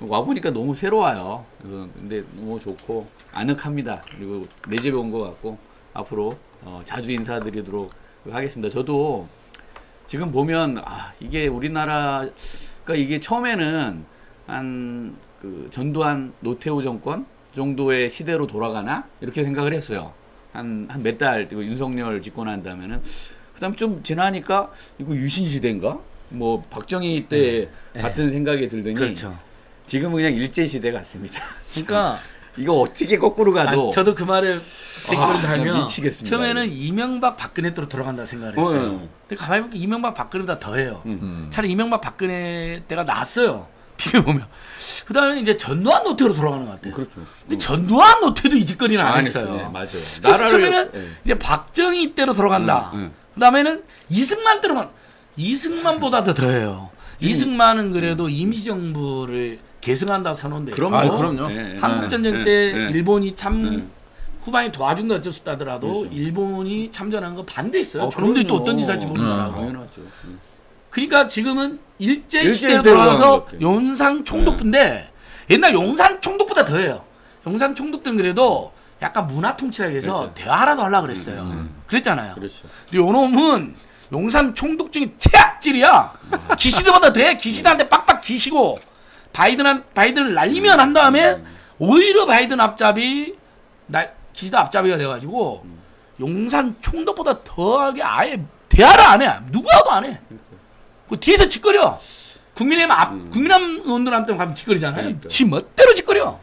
와 보니까 너무 새로워요. 근데 너무 좋고 아늑합니다. 그리고 내 집에 온 것 같고 앞으로 어, 자주 인사드리도록 하겠습니다. 저도 지금 보면 아 이게 우리나라 그러니까 이게 처음에는 한 그 전두환 노태우 정권 정도의 시대로 돌아가나 이렇게 생각을 했어요. 한 한 몇 달 윤석열 집권한 다음에는 그다음 좀 지나니까 이거 유신 시대인가? 뭐 박정희 때 같은 생각이 들더니 그렇죠. 지금은 그냥 일제 시대 같습니다. 그러니까 [laughs] 이거 어떻게 거꾸로 가도 아, 저도 그 말을 댓글을 아, 달면 미치겠습니다, 처음에는. 이명박 박근혜 때로 돌아간다 생각을 했어요. 어, 예. 근데 가만히 보니까 이명박 박근혜보다 더해요. 음. 차라리 이명박 박근혜 때가 낫어요. [laughs] 비교 보면. 그 다음에 이제 전두환 노태우로 돌아가는 것 같아요. 그렇죠. 근데 전두환 노태도 이 짓거리는 안, 안 했어요. 네, 맞아요. 그래서 나라를- 처음에는 예. 이제 박정희 때로 돌아간다. 음, 음. 그 다음에는 이승만 때로만 이승만보다 더 더해요. 이승만은 그래도 임시정부를 계승한다 선언돼. 그럼요. 아, 그럼요. 예, 예. 한국 전쟁 예, 때 예. 일본이 참 예. 후반에 도와준 건 어쩔 수 없다더라도 그렇죠. 일본이 참전한 거 반대했어요. 아, 저놈들이 또. 어떤 짓을 할지 모르더라고. 당연하죠. 음. 그러니까 지금은 일제 것 같아요. 용산 총독부인데 옛날 용산 총독보다 더해요. 용산 총독들은 그래도 약간 문화 통치라 해서 그렇죠. 대화라도 하려고 그랬어요. 음, 그랬잖아요. 그렇죠. 근데 요놈은 용산 총독 중에 최악질이야. 기시드보다 돼. 기시드한테 빡빡 기시고 바이든한 바이든을 날리면 한 다음에 오히려 바이든 앞잡이 날 기시드 앞잡이가 돼가지고 용산 총독보다 더하게 아예 대화를 안 해. 누구와도 안 해. 그 뒤에서 짓거려. 국민의힘 앞 국민의힘 의원들한테 가면 짓거리잖아요. 그러니까요. 지 멋대로 짓거려.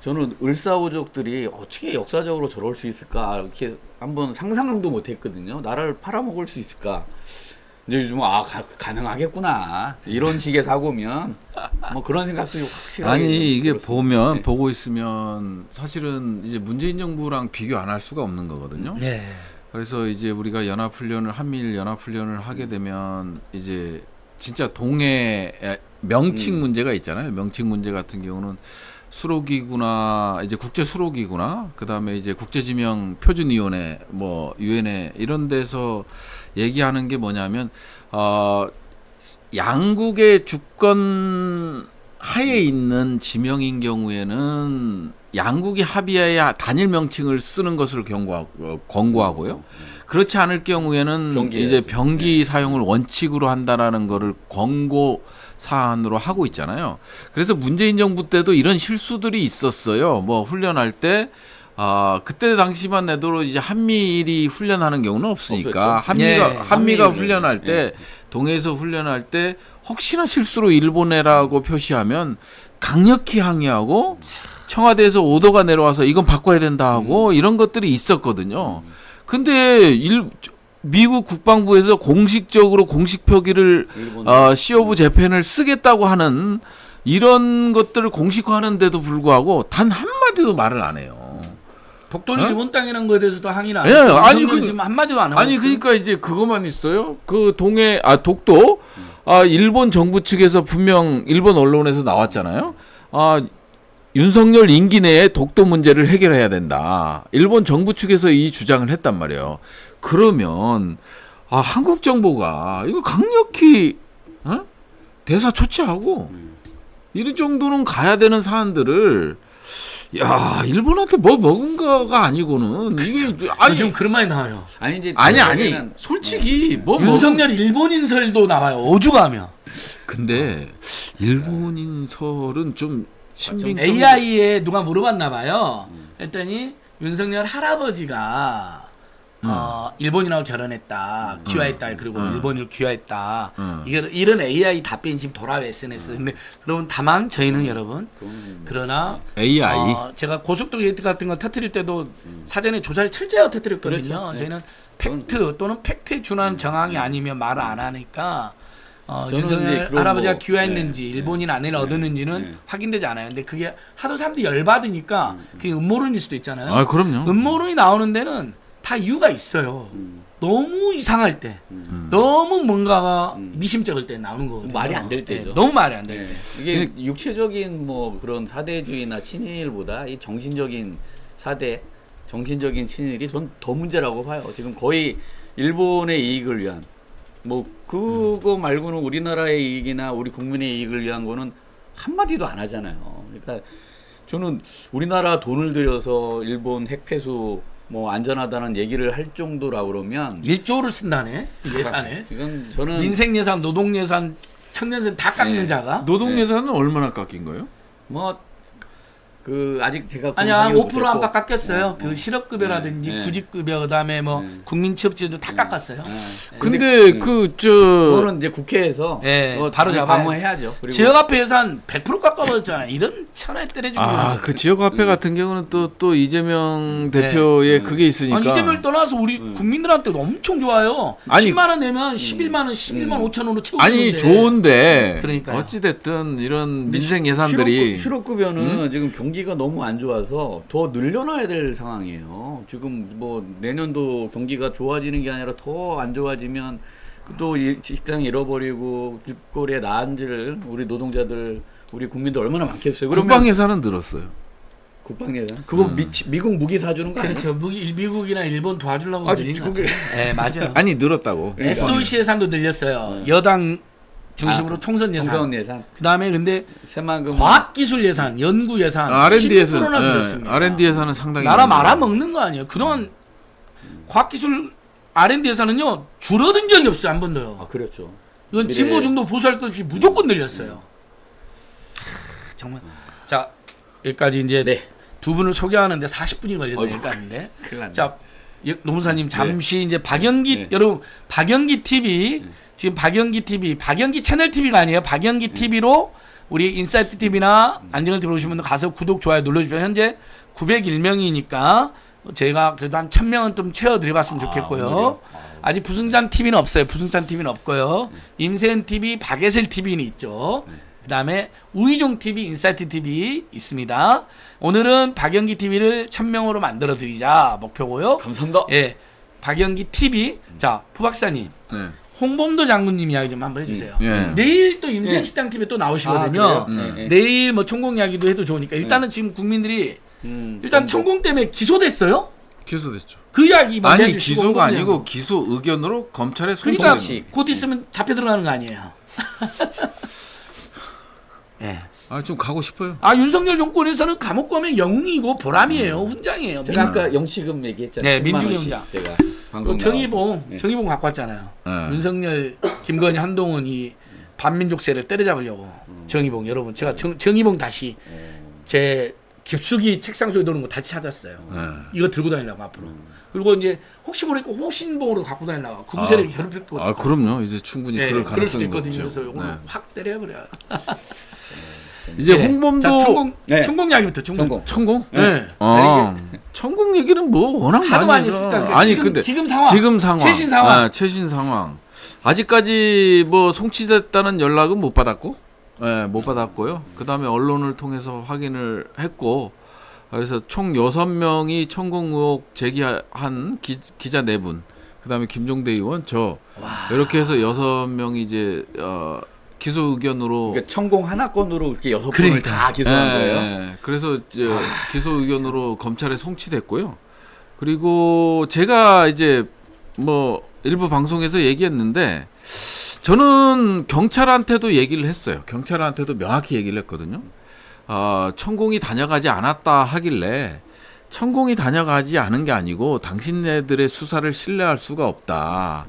저는 을사오족들이 어떻게 역사적으로 저럴 수 있을까 이렇게 한번 상상도 못했거든요. 나라를 팔아먹을 수 있을까? 이제 요즘 아 가, 가능하겠구나 이런 식의 사고면 뭐 그런 생각도 확실하게 아니 이게 들었어요. 보면 네. 보고 있으면 사실은 이제 문재인 정부랑 비교 안 할 수가 없는 거거든요. 네. 그래서 이제 우리가 연합 훈련을 한미일 연합 훈련을 하게 되면 이제 진짜 동해 명칭 음. 문제가 있잖아요. 명칭 문제 같은 경우는 수로기구나 이제 국제 수로기구나 그다음에 이제 국제지명 표준위원회 뭐 유엔회 이런 데서 얘기하는 게 뭐냐면 어 양국의 주권 하에 있는 지명인 경우에는 양국이 합의하에 단일 명칭을 쓰는 것을 경고하고 어, 권고하고요. 그렇지 않을 경우에는 병기 이제 병기 사용을 원칙으로 한다라는 거를 권고 사안으로 하고 있잖아요. 그래서 문재인 정부 때도 이런 실수들이 있었어요. 뭐 훈련할 때 아, 그때 당시만 해도 이제 한미일이 훈련하는 경우는 없으니까 없었죠. 한미가 예, 한미가 한미일을, 훈련할 때 동해에서 훈련할 때 혹시나 실수로 일본해라고 표시하면 강력히 항의하고 청와대에서 오더가 내려와서 이건 바꿔야 된다 하고 이런 것들이 있었거든요. 근데 일 미국 국방부에서 공식적으로 공식 표기를 어, Sea of Japan을 쓰겠다고 하는 이런 것들을 공식화하는데도 불구하고 단 한마디도 말을 안 해요. 독도는 어? 일본 땅이라는 거에 대해서도 항의를 안 예, 했어요. 아니, 그- 지금 한마디도 안 하고 아니. 그러니까 이제 그것만 있어요. 그 동해 아 독도 아 일본 정부 측에서 분명 일본 언론에서 나왔잖아요. 아 윤석열 임기 내에 독도 문제를 해결해야 된다. 일본 정부 측에서 이 주장을 했단 말이에요. 그러면 아 한국 정부가 이거 강력히 어? 대사 조치하고 이런 정도는 가야 되는 사안들을 야 일본한테 뭐 먹은 거가 아니고는 이게 아니 요즘 그런 말이 나와요. 아니 이제 아니 아니 솔직히 뭐 먹은 윤석열 일본인설도 나와요. 오죽하면 근데 일본인설은 좀 신빙성 AI에 누가 물어봤나 봐요. 했더니 윤석열 할아버지가 어, 일본인하고 결혼했다. 귀화의 딸 그리고 음. 일본인을 귀화했다. 음. 이게 이런 AI 답변이 지금 돌아와 SNS. 근데 여러분 다만 저희는 여러분 그러나 AI 어, 제가 고속도로 게이트 같은 거 터트릴 때도 사전에 조사를 철저히 터트렸거든요. 그렇죠. 네. 저희는 팩트 또는 팩트에 준하는 정황이 아니면 말을 안 하니까 어, 윤석열 할아버지가 뭐, 귀화했는지 네, 일본인 아내를 네, 얻었는지는 네. 확인되지 않아요. 근데 그게 하도 사람들이 열받으니까 그게 음모론일 수도 있잖아요. 아 그럼요 음모론이 나오는 데는 다 이유가 있어요. 음. 너무 이상할 때, 음. 너무 뭔가가 음. 미심쩍을 때 나오는 거거든요. 말이 안 될 때죠. 네, 너무 말이 안될 네. 때. 이게 육체적인 뭐 그런 사대주의나 친일보다 이 정신적인 사대, 정신적인 친일이 전 더 문제라고 봐요. 지금 거의 일본의 이익을 위한 뭐 그거 말고는 우리나라의 이익이나 우리 국민의 이익을 위한 거는 한마디도 안 하잖아요. 그러니까 저는 우리나라 돈을 들여서 일본 핵폐수 뭐 안전하다는 얘기를 할 정도라 그러면 1조를 쓴다네 [laughs] 예산에. 이건 저는 민생 예산, 노동 예산, 청년 예산 다 깎는 네. 자가 노동 예산은 얼마나 깎인 거예요? 뭐 그 아직 제가 그건 아니야 확인을 5% 못했고. 안팎 깎였어요. 어, 그 어. 실업급여라든지 네. 구직급여 그다음에 뭐 네. 국민취업지도 다 깎았어요. 네. 근데 그- 그저 그거는 이제 국회에서 예, 어, 바로 당연히 잡아야 방어해야죠. 그리고 지역 앞에 예산 100% 깎아버렸잖아. 이런 천하에 때려주고. 아, 그 지역 화폐 같은 경우는 또또 이재명 대표의 음. 그게 있으니까. 아니 이재명 떠나서 우리 음. 국민들한테 엄청 좋아요. 아니, 10만 원 내면 11만 원, 11만 음. 5천 원으로 채우는데. 아니 좋은데 그러니까요. 어찌 됐든 이런 근데 민생 시- 예산들이 실업급, 실업급여는 지금 경 기가 너무 안 좋아서 더 늘려놔야 될 상황이에요. 지금 뭐 내년도 경기가 좋아지는 게 아니라 더 안 좋아지면 또 일- 직장 잃어버리고 길거리에 나앉을 우리 노동자들 우리 국민들 얼마나 많겠어요. 그러면 국방 예산은 늘었어요. 국방 예산 그거 음. 미, 미국 무기 사주는 거 아니에요? 그렇죠. 미국, 미국이나 일본 도와주려고 아, 드린 거 그게- 네, 맞아요. 아니 늘었다고. 그러니까. SOC 예산도 늘렸어요. 여당 중심으로 총선 예산. 총선 예산 그다음에 근데 과학기술 예산, 연구 예산 R&D 예산, 12%나 예. R&D 예산은 상당히 나라 말아. 먹는 거 아니에요. 그동안 과학기술 R&D 예산은요 줄어든 적이 없어요 한 번도요. 아 그렇죠. 이건 진보 중도 보수할 것 없이 무조건 늘렸어요. 하, 정말 자 여기까지 이제 네. 두 분을 소개하는데 40분이 걸렸네 어이구. 여기까지인데 큰일 났네. 자 예, 노무사님 잠시 이제 박영기 네. 여러분 박영기 TV 지금 박영기 TV 박영기 채널 TV가 아니에요 박영기 TV로 우리 인사이트 TV나 안진걸 TV 오시면 가서 구독 좋아요 눌러주시면 현재 901명이니까 제가 그래도 한 1000명은 좀 채워드려봤으면 좋겠고요. 오히려. 아직 부승찬 TV는 없어요. 부승찬 TV는 없고요. 임세은 TV, 박예슬 TV는 있죠. 그 다음에 우희종 TV, 인사이트 TV 있습니다. 오늘은 박영기 TV를 1000명으로 만들어 드리자 목표고요. 감사합니다. 예. 박영기 TV. 자, 부 박사님. 네. 홍범도 장군님 이야기 좀 한번 해주세요. 예. 내일 또 임생 예. 식당 TV에 또 아, 나오시거든요. 그래요? 네, 네. 내일 뭐 천공 이야기도 해도 좋으니까 일단은 지금 국민들이 음, 일단 좀 천공 때문에 기소됐어요? 기소됐죠. 그 이야기 아니 해주시고 기소가 아니고. 기소 의견으로 검찰에 그러니까 송치된 송치. 곧 있으면 잡혀 들어가는 거 아니에요? [laughs] 예. 아 좀 가고 싶어요. 아 윤석열 정권에서는 감옥 가면 영웅이고 보람이에요, 훈장이에요. 제가 민- 아까 영치금 얘기했잖아요. 네, 10만 민중의 혼자. 제가 그 방금 정의봉. 네. 정의봉 갖고 왔잖아요. 예. 윤석열, 김건희, 한동훈 이 반민족세를 때려잡으려고 음. 정의봉 여러분 제가 정, 정의봉 다시 제 깊숙이 책상 속에 놓는 거 다시 찾았어요. 예. 이거 들고 다니려고 앞으로. 음. 그리고 이제 혹시 모르니까 호신봉으로 갖고 다니려고 구구세를 괴롭힐 거아 그럼요. 이제 충분히 예, 그럴 그럴 수도 가능성이 있거든요. 그래서 이거 네. 확 때려버려. [laughs] 이제 예. 홍범도 자, 천공, 네. 천공 이야기부터 천공. 천공? 예. 어. 천공 얘기는 뭐 워낙 하도 많이. 했으니까 그러니까 아니 지금, 근데 지금 상황 지금 상황 최신 상황 아, 최신 상황 아직까지 뭐 송치됐다는 연락은 못 받았고 예, 못 받았고요 그 다음에 언론을 통해서 확인을 했고 그래서 총 여섯 명이 천공 의혹 제기한 기, 기자 네분 그다음에 김종대 의원 저 이렇게 해서 여섯 명이 이제 어, 기소 의견으로 그러니까 천공 하나 건으로 이렇게 여섯 그러니까. 다 기소한 거예요. 예, 그래서 이제 기소 의견으로 검찰에 송치됐고요. 그리고 제가 이제 뭐 일부 방송에서 얘기했는데 저는 경찰한테도 얘기를 했어요. 경찰한테도 명확히 얘기를 했거든요. 어, 천공이 다녀가지 않았다 하길래 천공이 다녀가지 않은 게 아니고 당신네들의 수사를 신뢰할 수가 없다.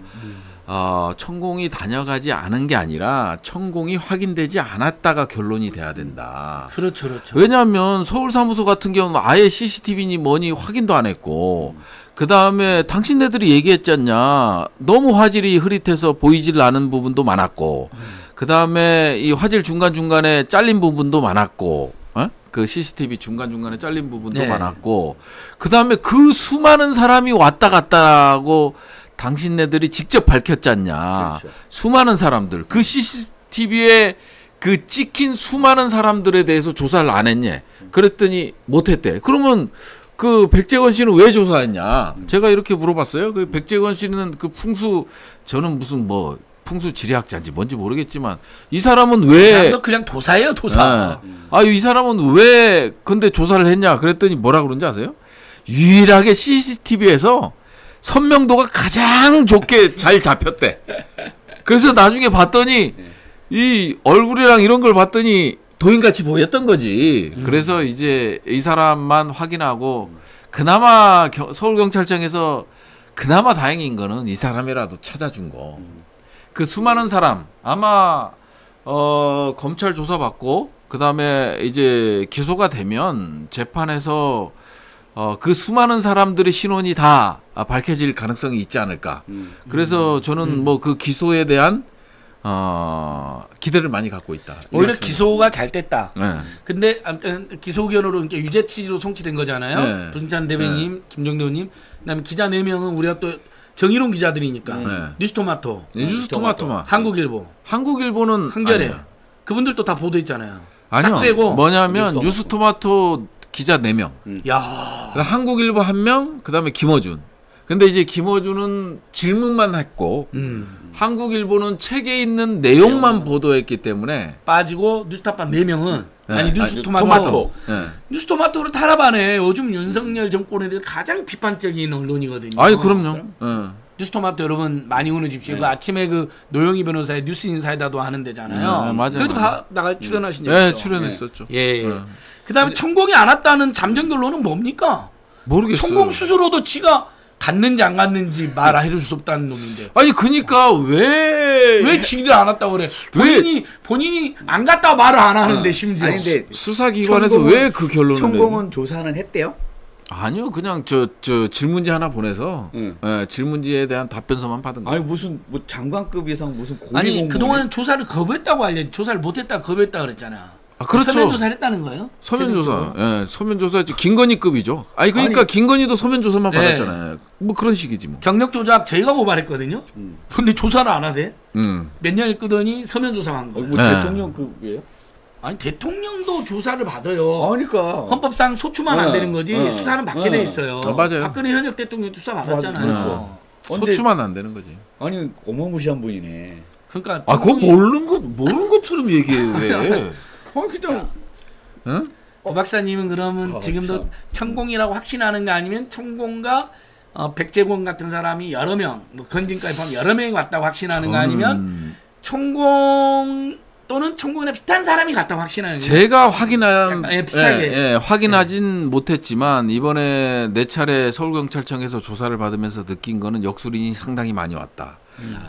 어, 천공이 다녀가지 않은 게 아니라 천공이 확인되지 않았다가 결론이 돼야 된다. 그렇죠, 그렇죠. 왜냐하면 서울 사무소 같은 경우는 아예 CCTV니 뭐니 확인도 안 했고 그 다음에 당신네들이 얘기했잖냐 너무 화질이 흐릿해서 보이질 않은 부분도 많았고 그 다음에 이 화질 중간 중간에 잘린 부분도 많았고 어? 그 CCTV 중간 중간에 잘린 부분도 네. 많았고 그 다음에 그 수많은 사람이 왔다 갔다고 당신네들이 직접 밝혔잖냐 그렇죠. 수많은 사람들 그 CCTV에 그 찍힌 수많은 사람들에 대해서 조사를 안 했냐 그랬더니 못했대 그러면 그 백재건 씨는 왜 조사했냐 제가 이렇게 물어봤어요 그 백재건 씨는 그 풍수 저는 무슨 뭐 풍수 지리학자인지 뭔지 모르겠지만 이 사람은 왜 그냥 도사예요, 도사. 네. 아유 이 사람은 왜 근데 조사를 했냐 그랬더니 뭐라 그런지 아세요? 유일하게 CCTV에서 선명도가 가장 좋게 잘 잡혔대. 그래서 나중에 봤더니 이 얼굴이랑 이런 걸 봤더니 도인같이 보였던 거지. 그래서 이제 이 사람만 확인하고 그나마 겨- 서울경찰청에서 그나마 다행인 거는 이 사람이라도 찾아준 거. 그 수많은 사람 아마 어 검찰 조사 받고 그다음에 이제 기소가 되면 재판에서 어 그 수많은 사람들의 신원이 다 아, 밝혀질 가능성이 있지 않을까. 음. 그래서 저는 뭐그 기소에 대한 어 기대를 많이 갖고 있다. 오히려. 기소가 잘 됐다. 네. 근데 아무튼 기소 의견으로 이렇게 유죄 취지로 송치된 거잖아요. 네. 부승찬 대변인, 김정대 의원님, 그다음에 기자 네 명은 우리가 또 정의로운 기자들이니까 네. 뉴스토마토, 뉴스토마토마. 한국일보, 한국일보는 한겨레 아니에요. 그분들도 다 보도했잖아요. 아니요. 싹 빼고 뭐냐면 뉴스토마토. 기자 4명. 야, 그러니까 한국일보 한 명, 그다음에 김어준. 근데 이제 김어준은 질문만 했고 음. 한국일보는 책에 있는 내용만 보도했기 때문에 빠지고 뉴스타파 네 명은 네. 아니 뉴스토마토, 토마토. 예. 뉴스토마토를 탈압하네. 요즘 윤석열 정권에 대해 가장 비판적인 언론이거든요. 아니 그럼요. 예. 뉴스토마토 여러분 많이 응원해주십시오. 그 아침에 그 노영희 변호사의 뉴스 인사이다도 하는 데잖아요. 네, 맞아요, 그래도 맞아요. 가, 나가 출연하신 적 예, 있죠. 출연했었죠. 예. 예. 그다음에 천공이 안 왔다는 잠정 결론은 뭡니까? 모르겠어요. 천공 스스로도 지가 갔는지 안 갔는지 말 해줄 수 없다는 놈인데 아니 그니까 왜 왜 지들 안 왔다고 그래? 본인이 본인이 안 갔다 말을 안 하는데 심지어 아니 근데 수사기관에서 왜 그 결론을? 천공은 조사는 했대요. 아니요, 그냥 저 저 질문지 하나 보내서 응. 예, 질문지에 대한 답변서만 받은 거예요. 아니 무슨 뭐 장관급 이상 무슨 고위 아니 그동안 조사를 거부했다고 알려 조사를 못했다 거부했다 그랬잖아. 아, 그렇죠. 서면 조사를 했다는 거예요? 서면 조사? 예, 서면 조사 김건희급이죠. 아니 그러니까 아니- 김건희도 서면 조사만 네. 받았잖아요. 뭐 그런 식이지 뭐. 경력 조작 저희가 고발했거든요. 근데 조사를 안 하대. 음. 몇 년을 끄더니 서면 조사한 어, 거예요. 뭐 네. 대통령급이에요? 아니 대통령도 조사를 받아요. 그러니까 헌법상 소추만 안 어, 되는 거지 어, 수사는 받게 어. 돼 있어요. 아, 맞아요. 박근혜 현역 대통령 수사 맞- 받았잖아요. 근데- 소추만 안 되는 거지. 아니 어마무시한 분이네. 그러니까 아, 그거 모르는 거 모르는 것처럼 얘기해 왜? [laughs] 아 그냥 응? 오 박사님은 그러면 아, 지금도 참. 천공이라고 확신하는 거 아니면 천공과 어, 백제공 같은 사람이 여러 명, 뭐 건진까지 포함 여러 명이 왔다고 확신하는 거 아니면 저는 천공 또는 천공이랑 비슷한 사람이 갔다고 확신하는? 제가 확인한 예, 비슷하게. 예, 예, 확인하진 못했지만 이번에 네 차례 서울경찰청에서 조사를 받으면서 느낀 거는 역술인이 상당히 많이 왔다.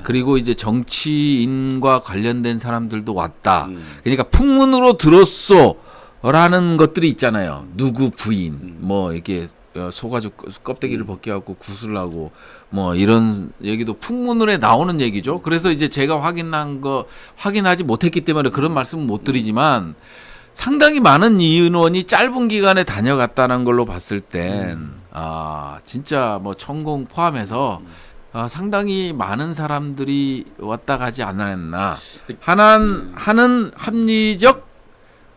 그리고 이제 정치인과 관련된 사람들도 왔다. 음. 그러니까 풍문으로 들었어라는 것들이 있잖아요. 누구 부인, 음. 뭐 이렇게 어, 소가죽 껍데기를 벗겨갖고 구슬하고 뭐 이런 얘기도 풍문으로 나오는 얘기죠. 그래서 이제 제가 확인한 거 확인하지 못했기 때문에 그런 말씀은 못 드리지만 상당히 많은 이은원이 짧은 기간에 다녀갔다는 걸로 봤을 땐 아, 진짜 뭐 천공 포함해서 아, 상당히 많은 사람들이 왔다 가지 않았나 하는 하는 합리적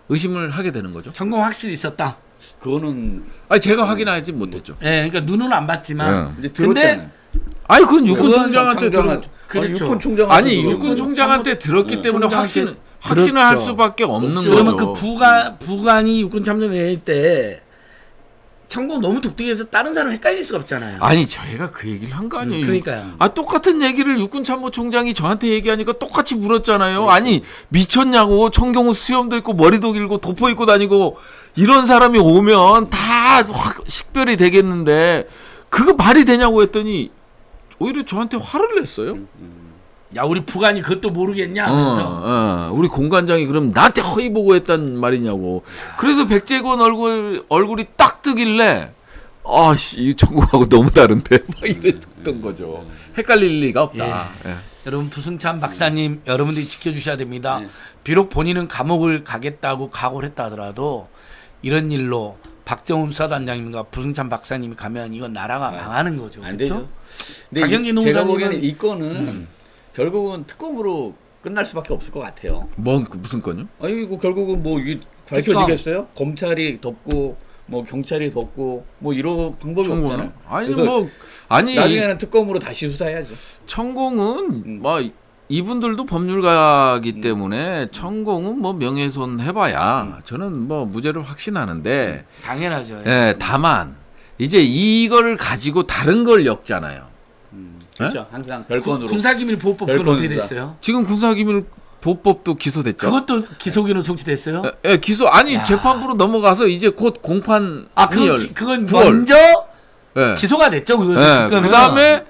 의심을 하게 되는 거죠. 천공 확실히 있었다. 그거는 아니 제가 확인하지 못했죠. 예, 그러니까 눈으로는 안 봤지만 이제 근데 들었잖아요. 아니 그건 육군 총장한테 들은 총장한테- 그렇죠. 아니, 육군 총장 아니 육군 총장한테 들었기 네. 때문에 확신 확신을 할. 수밖에 없는 없죠. 거죠. 그러면 그 부가 부관이 육군 참전회의 때 천공 너무 독특해서 다른 사람 헷갈릴 수가 없잖아요. 아니 저희가 그 얘기를 한 거 아니에요. 그러니까요. 아 똑같은 얘기를 육군 참모총장이 저한테 얘기하니까 똑같이 물었잖아요. 아니 미쳤냐고 청경호 수염도 있고 머리도 길고 도포 입고 다니고 이런 사람이 오면 다 확 식별이 되겠는데 그거 말이 되냐고 했더니 오히려 저한테 화를 냈어요. 야 우리 부관이 그것도 모르겠냐 어, 하면서 어, 우리 공관장이 그럼 나한테 허위 보고 했단 말이냐고. 그래서 백제건 얼굴 얼굴이 딱 뜨길래 아씨 이 천국하고 너무 다른데 [laughs] 막 이랬던 거죠. 헷갈릴 리가 없다. 예. 여러분 부승찬 박사님 여러분들이 지켜주셔야 됩니다. 네. 비록 본인은 감옥을 가겠다고 각오를 했다 하더라도 이런 일로 박정훈 수사단장님과 부승찬 박사님이 가면 이건 나라가 아, 망하는 거죠. 안 그렇죠? 되죠. 근데 박영진 이- 제가 농사님은- 보기에는 이 건은 결국은 특검으로 끝날 수밖에 없을 것 같아요. 뭔 그, 무슨 건요? 아니 이거 결국은 뭐 이게 밝혀지겠어요? 검찰이 덮고 뭐 경찰이 덮고 뭐 이런 방법이 천공은? 없잖아요. 아니 뭐 아니 나중에는 특검으로 다시 수사해야죠. 천공은 음. 뭐 이분들도 법률가이기 때문에 천공은 뭐 명예훼손 해봐야 저는 뭐 무죄를 확신하는데 당연하죠. 예, 다만 이제 이거를 가지고 다른 걸 엮잖아요. 음, 예? 그렇죠. 항상 별건으로. 군사기밀 보호법 그건 별건 어떻게. 됐어요? 지금 군사기밀 보법도 기소됐죠. 그것도 기소기로 송치됐어요? 예, 예, 기소 아니 야. 재판부로 넘어가서 이제 곧 공판이 아, 그건. 기- 그건 9월. 먼저 예. 기소가 됐죠. 예, 그거는. 그다음에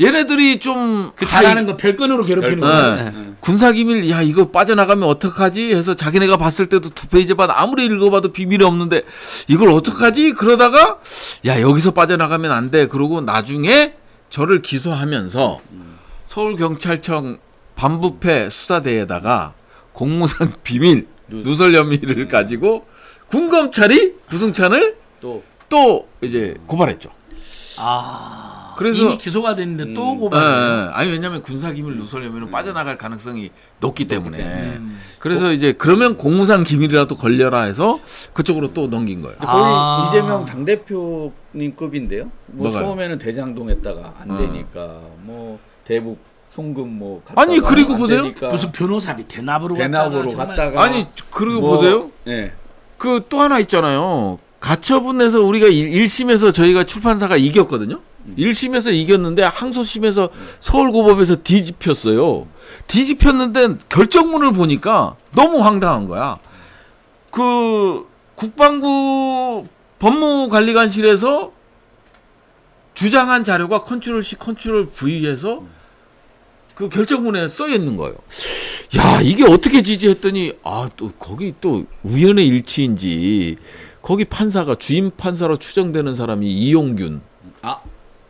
얘네들이 좀 그 잘하는 거 별건으로 괴롭히는 별건. 거. 예. 예. 군사 기밀 야 이거 빠져나가면 어떡하지 해서 자기네가 봤을 때도 두 페이지만 아무리 읽어봐도 비밀이 없는데 이걸 어떡하지 그러다가 야 여기서 빠져나가면 안 돼 그러고 나중에 저를 기소하면서 서울 경찰청 반부패 수사대에다가 공무상 [laughs] 비밀 누설 혐의를 가지고 군검찰이 부승찬을 또 또 이제 고발했죠. 아. 그래서- 이미 기소가 됐는데 또 음. 고발. 예, 예. 아니 왜냐하면 군사 기밀 누설 혐의는 빠져나갈 가능성이 높기 때문에 음. 그래서 이제 그러면 공무상 기밀이라도 걸려라 해서 그쪽으로 또 넘긴 거예요. 거의 아. 이재명 당 대표님급인데요. 뭐 뭐가요? 처음에는 대장동 했다가 안 어. 되니까 뭐 대북 송금 뭐 갔다가 아니, 그리고 안 보세요. 되니까 무슨 변호사비 대납으로 대납으로 갔다가 갔다가 아니 그리고 뭐- 보세요. 예. 그또 하나 있잖아요. 가처분에서 우리가 1, 심에서 저희가 출판사가 이겼거든요. 1심에서 이겼는데 항소심에서 서울고법에서 뒤집혔어요. 뒤집혔는데 결정문을 보니까 너무 황당한 거야. 그 국방부 법무관리관실에서 주장한 자료가 컨트롤 C, 컨트롤 V에서 그 결정문에 써 있는 거예요. 야, 이게 어떻게 지지했더니 아, 또 거기 또 우연의 일치인지 거기 판사가 주임 판사로 추정되는 사람이 이용균 아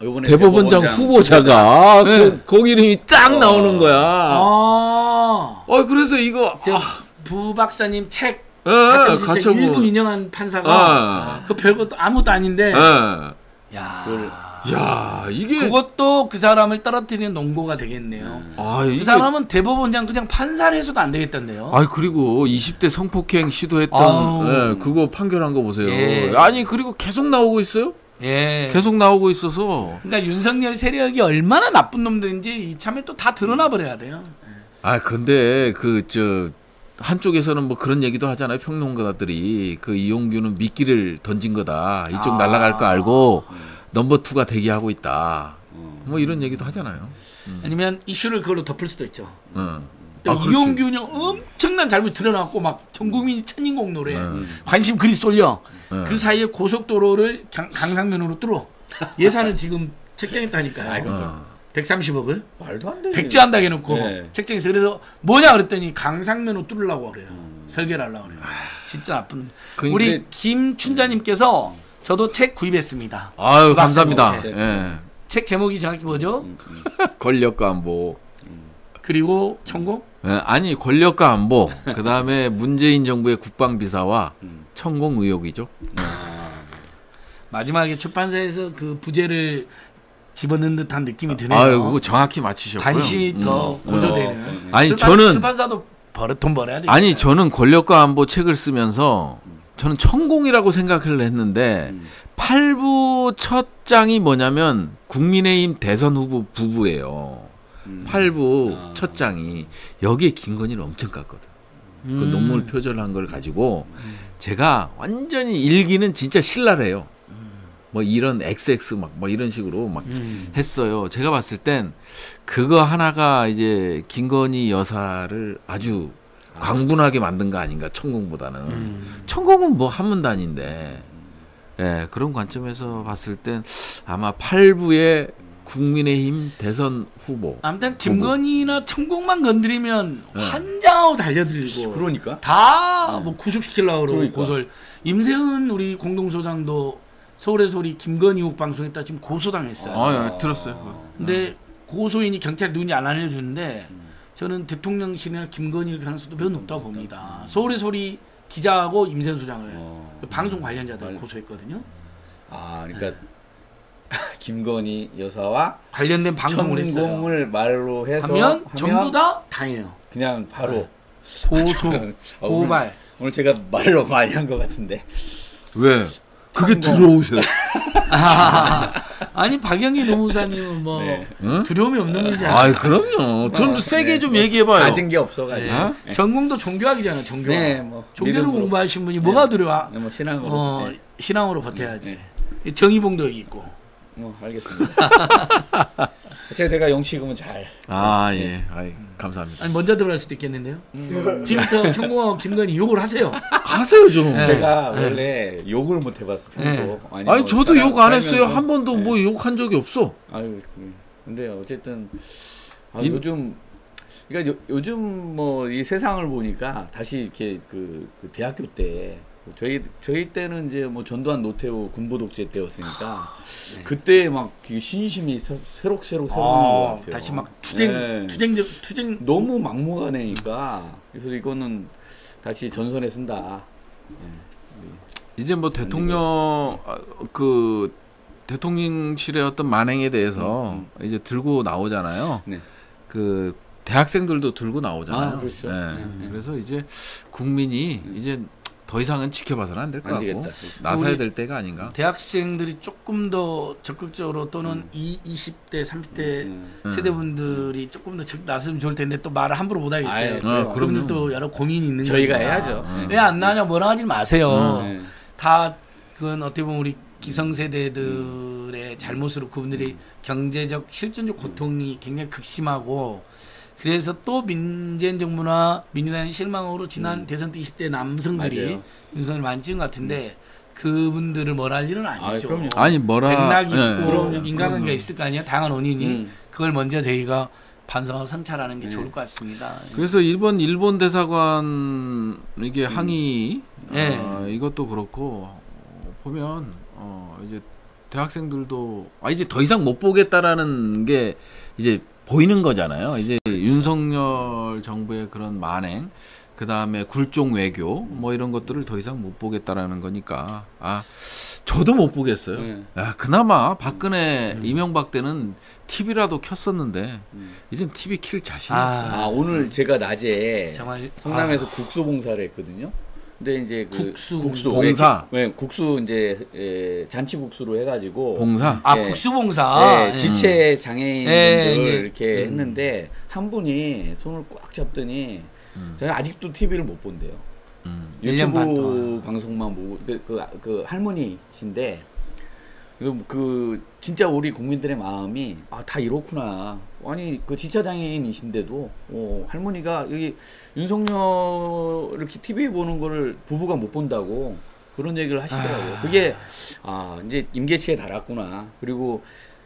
이번에 대법원장 후보자가 그, 거기 이름이 딱 나오는 거야. 아. 어, 그래서 이거 저부 박사님 책 예, 가처분. 일부 인용한 판사가 아. 그 별것도 아무것도 아닌데 예. 야 야, 이게 그것도 그 사람을 떨어뜨리는 농고가 되겠네요. 아, 그 이게 사람은 대법원장 그냥 판사를 해서도 안 되겠던데요. 아니 그리고 20대 성폭행 시도했던. 예, 그거 판결한 거 보세요. 예. 아니 그리고 계속 나오고 있어요. 예. 계속 나오고 있어서 그러니까 윤석열 세력이 얼마나 나쁜 놈들인지 이참에 또 다 드러나 버려야 돼요. 아 근데 그 저 한쪽에서는 뭐 그런 얘기도 하잖아요 평론가들이 그 이용규는 미끼를 던진 거다 이쪽 아. 날아갈 거 알고 넘버 투가 대기하고 있다 어. 뭐 이런 얘기도 하잖아요. 아니면 이슈를 그걸로 덮을 수도 있죠. 응. 또 아. 이용규는 엄청난 잘못 드러났고 막 전 국민이 천인공 노래 음. 관심 그리 쏠려 음. 그 사이에 고속도로를 강, 강상면으로 뚫어 예산을 지금 책정했다니까요. 아이고. 어. 130억을 말도 안 돼. 백지한다 해놓고 네. 책정해서 그래서 뭐냐 그랬더니 강상면으로 뚫으려고 그래요. 설계를 하려고 그래요. 진짜 나쁜. 그- 우리 근데- 김 춘자님께서 저도 책 구입했습니다. 아유 감사합니다. 한번 예. 책 제목이 정확히 뭐죠? 음, 음. 권력과 안보. 그리고 천공? 예, 아니 권력과 안보. 그 다음에 문재인 정부의 국방비사와 음. 천공 의혹이죠. 마지막에 출판사에서 그 부제를 집어넣는 듯한 느낌이 드네요. 아유 그거 정확히 맞히셨고요. 음. 더 고조되는. 음. 아니 출판, 저는 출판사도 벌어 돈 벌어야 돼. 아니 저는 권력과 안보 책을 쓰면서 저는 천공이라고 생각을 했는데 음. 팔부첫 장이 뭐냐면 국민의힘 대선 후보 부부예요. 음. 팔부 아. 첫 장이 여기에 김건희를 엄청 깠거든. 그 음. 논문을 표절한 걸 가지고 제가 완전히 일기는 진짜 신랄해요. 뭐 이런 XX 막 뭐 이런 식으로 막 음. 했어요. 제가 봤을 땐 그거 하나가 이제 김건희 여사를 아주 광분하게 만든 거 아닌가 천공보다는 음. 천공은 뭐 한문단인데 예 그런 관점에서 봤을 땐 아마 8부의 국민의힘 대선 후보 아무튼 김건희나 천공만 건드리면 네. 환장하고 달려들고 그러니까. 다뭐 구속시키려고 그러고 그러니까. 고소를 임세은 우리 공동소장도 서울의 소리 김건희 욱 방송했다 지금 고소당했어요. 아 예, 들었어요. 그거. 근데 고소인이 경찰 누군지 안 알려주는데 저는 대통령실이나 김건희일 가능성도 매우 높다고 봅니다. 서울의 소리 기자하고 임세은 소장을 어. 그 방송 관련자들 관- 고소했거든요. 아, 그러니까 [laughs] 김건희 여사와 관련된 방송을 했어요. 천공을 말로 해서 하면 전부 다 당해요. 그냥 바로 고소, [laughs] 아, 오늘, 고발. 오늘 제가 말로 [laughs] 많이 한 것 같은데. 왜 그게 천공. 들어오셔? 아니 박영기 노무사님은 뭐 네. 응? 두려움이 없는 분이지 아이 않아요. 그럼요. 좀 어, 세게 네. 좀 얘기해봐요. 가진 게 없어가지고. 어? 네. 전공도 종교학이잖아요. 종교학. 네, 뭐 종교를 믿음으로. 공부하신 분이 뭐가 두려워? 네, 뭐 신앙으로. 어, 네. 신앙으로 버텨야지. 네. 이 정의봉도 여기 있고. 뭐 알겠습니다. [laughs] 제가 제가 영치금은 잘. 아 예, 아이 감사합니다. 아니 먼저 들어갈 수도 있겠는데요. 음. 지금부터 [laughs] 천공하고 김건희 욕을 하세요. 하세요 좀. 네. 제가 네. 원래 욕을 못 해봤어 평소. 아니, 아니 뭐 저도 욕 안 했어요. 한 번도 네. 뭐 욕한 적이 없어. 아유, 음. 근데 어쨌든 아, 인- 요즘 그러니까 요, 요즘 뭐 이 세상을 보니까 다시 이렇게 그, 그 대학교 때 저희 저희 때는 이제 뭐 전두환 노태우 군부 독재 때였으니까 그때 막그 신심이 새- 새록새록 새로운 것 아, 같아요. 다시 막 투쟁, 네. 투쟁적 투쟁. 너무 막무가내니까 그래서 이거는 다시 전선에 쓴다. 이제 뭐 대통령 아, 그 대통령실의 어떤 만행에 대해서 음, 이제 들고 나오잖아요. 네. 그 대학생들도 들고 나오잖아요. 아, 그렇죠. 네. 음. 그래서 이제 국민이 이제 더 이상은 지켜봐서는 안 될것안 같고 되겠다. 나서야 될 때가 아닌가. 대학생들이 조금 더 적극적으로 또는 이 20대, 30대 음. 세대분들이 조금 더 적극 나서면 좋을 텐데 또 말을 함부로 못 하겠어요. 아. 그럼요. 그분들도 여러 고민이 있는 저희가 거니까. 해야죠. 음. 왜안 나냐 뭐라 하지 마세요. 네. 다 그건 어떻게 보면 우리 기성세대들의 잘못으로 그분들이 경제적 실존적 고통이 굉장히 극심하고 그래서 또 민재인 정부나 민주당의 실망으로 지난 대선 때 20대 남성들이 음. 맞아요. 윤석열 많이 찍은 것 같은데 그분들을 뭘 할 일은 아니죠. 그럼요. 아니 뭐라 맥락이 예, 있고 그럼요. 인과관계가. 있을 거 아니야. 다양한 원인이 음. 그걸 먼저 저희가 반성하고 성찰하는 게 네. 좋을 것 같습니다. 그래서 일본 일본 대사관 이게 항의 네. 어, 이것도 그렇고 어, 보면 어, 이제 대학생들도 아 이제 더 이상 못 보겠다라는 게 이제 보이는 거잖아요. 이제 윤석열 정부의 그런 만행 그 다음에 굴종 외교 뭐 이런 것들을 더 이상 못 보겠다라는 거니까 아 저도 못 보겠어요. 네. 야, 그나마 박근혜 이명박 때는 TV라도 켰었는데 음. 이젠 TV 킬 자신이 아. 없어요. 아 오늘 제가 낮에 정말 성남에서 국수 봉사를 했거든요. 근데 이제 그 국수, 국수 봉사. 왜, 국수 이제 에, 잔치 국수로 해가지고 봉사. 아 예. 국수 봉사. 네, 지체 장애인분들 예, 이제, 이렇게 음. 했는데 한 분이 손을 꽉 잡더니 음. 저는 아직도 TV를 못 본대요. 음. 유튜브. 방송만 보고 그, 그, 그 할머니신데 그, 그 진짜 우리 국민들의 마음이 아 다 이렇구나 아니 그 지차 장애인이신데도 어, 할머니가 여기 윤석열 이렇게 TV 보는 거를 부부가 못 본다고 그런 얘기를 하시더라고요. 아. 그게 아 이제 임계치에 달았구나. 그리고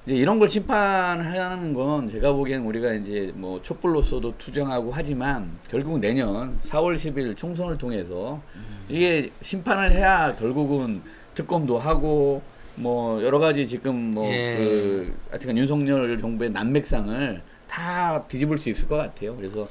이제 이런 걸 심판하는 건 제가 보기엔 우리가 이제 뭐 촛불로서도 투쟁하고 하지만 결국 내년 4월 10일 총선을 통해서 이게 심판을 해야 결국은 특검도 하고 뭐 여러 가지 지금 뭐 예. 그 하여튼 윤석열 정부의 난맥상을 다 뒤집을 수 있을 것 같아요. 그래서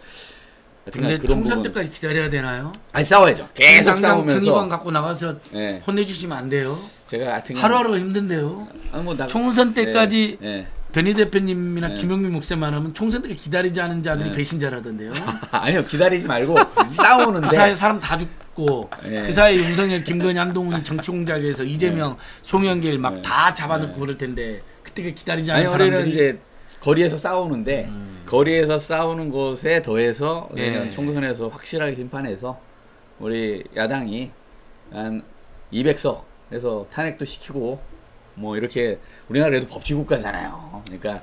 근데 총선 부분- 때까지 기다려야 되나요? 아니 싸워야죠. 계속 싸우면서 정의관 갖고 나가서 예. 혼내주시면 안 돼요. 제가 하여튼 하루하루가 힘든데요. 아, 뭐 나- 총선 때까지 예, 예. 변희 대표님이나 네. 김용민 목사만 하면 총선 때까지 기다리지 않은 자들이 네. 배신자라던데요. [laughs] 아니요 기다리지 말고 그 싸우는데 사이에 사람 다 죽 고 네. 그 사이에 윤석열, 김건희, 한동훈이 정치 공작에서 이재명, 송영길 막 네. 다 잡아놓고 네. 그럴 텐데 그때가 기다리지 않은 아니 사람들이 이제 거리에서 싸우는데 거리에서 싸우는 것에 더해서 네. 총선에서 확실하게 심판해서 우리 야당이 한 200석 해서 탄핵도 시키고 뭐 이렇게 우리나라에도 법치국가잖아요. 그러니까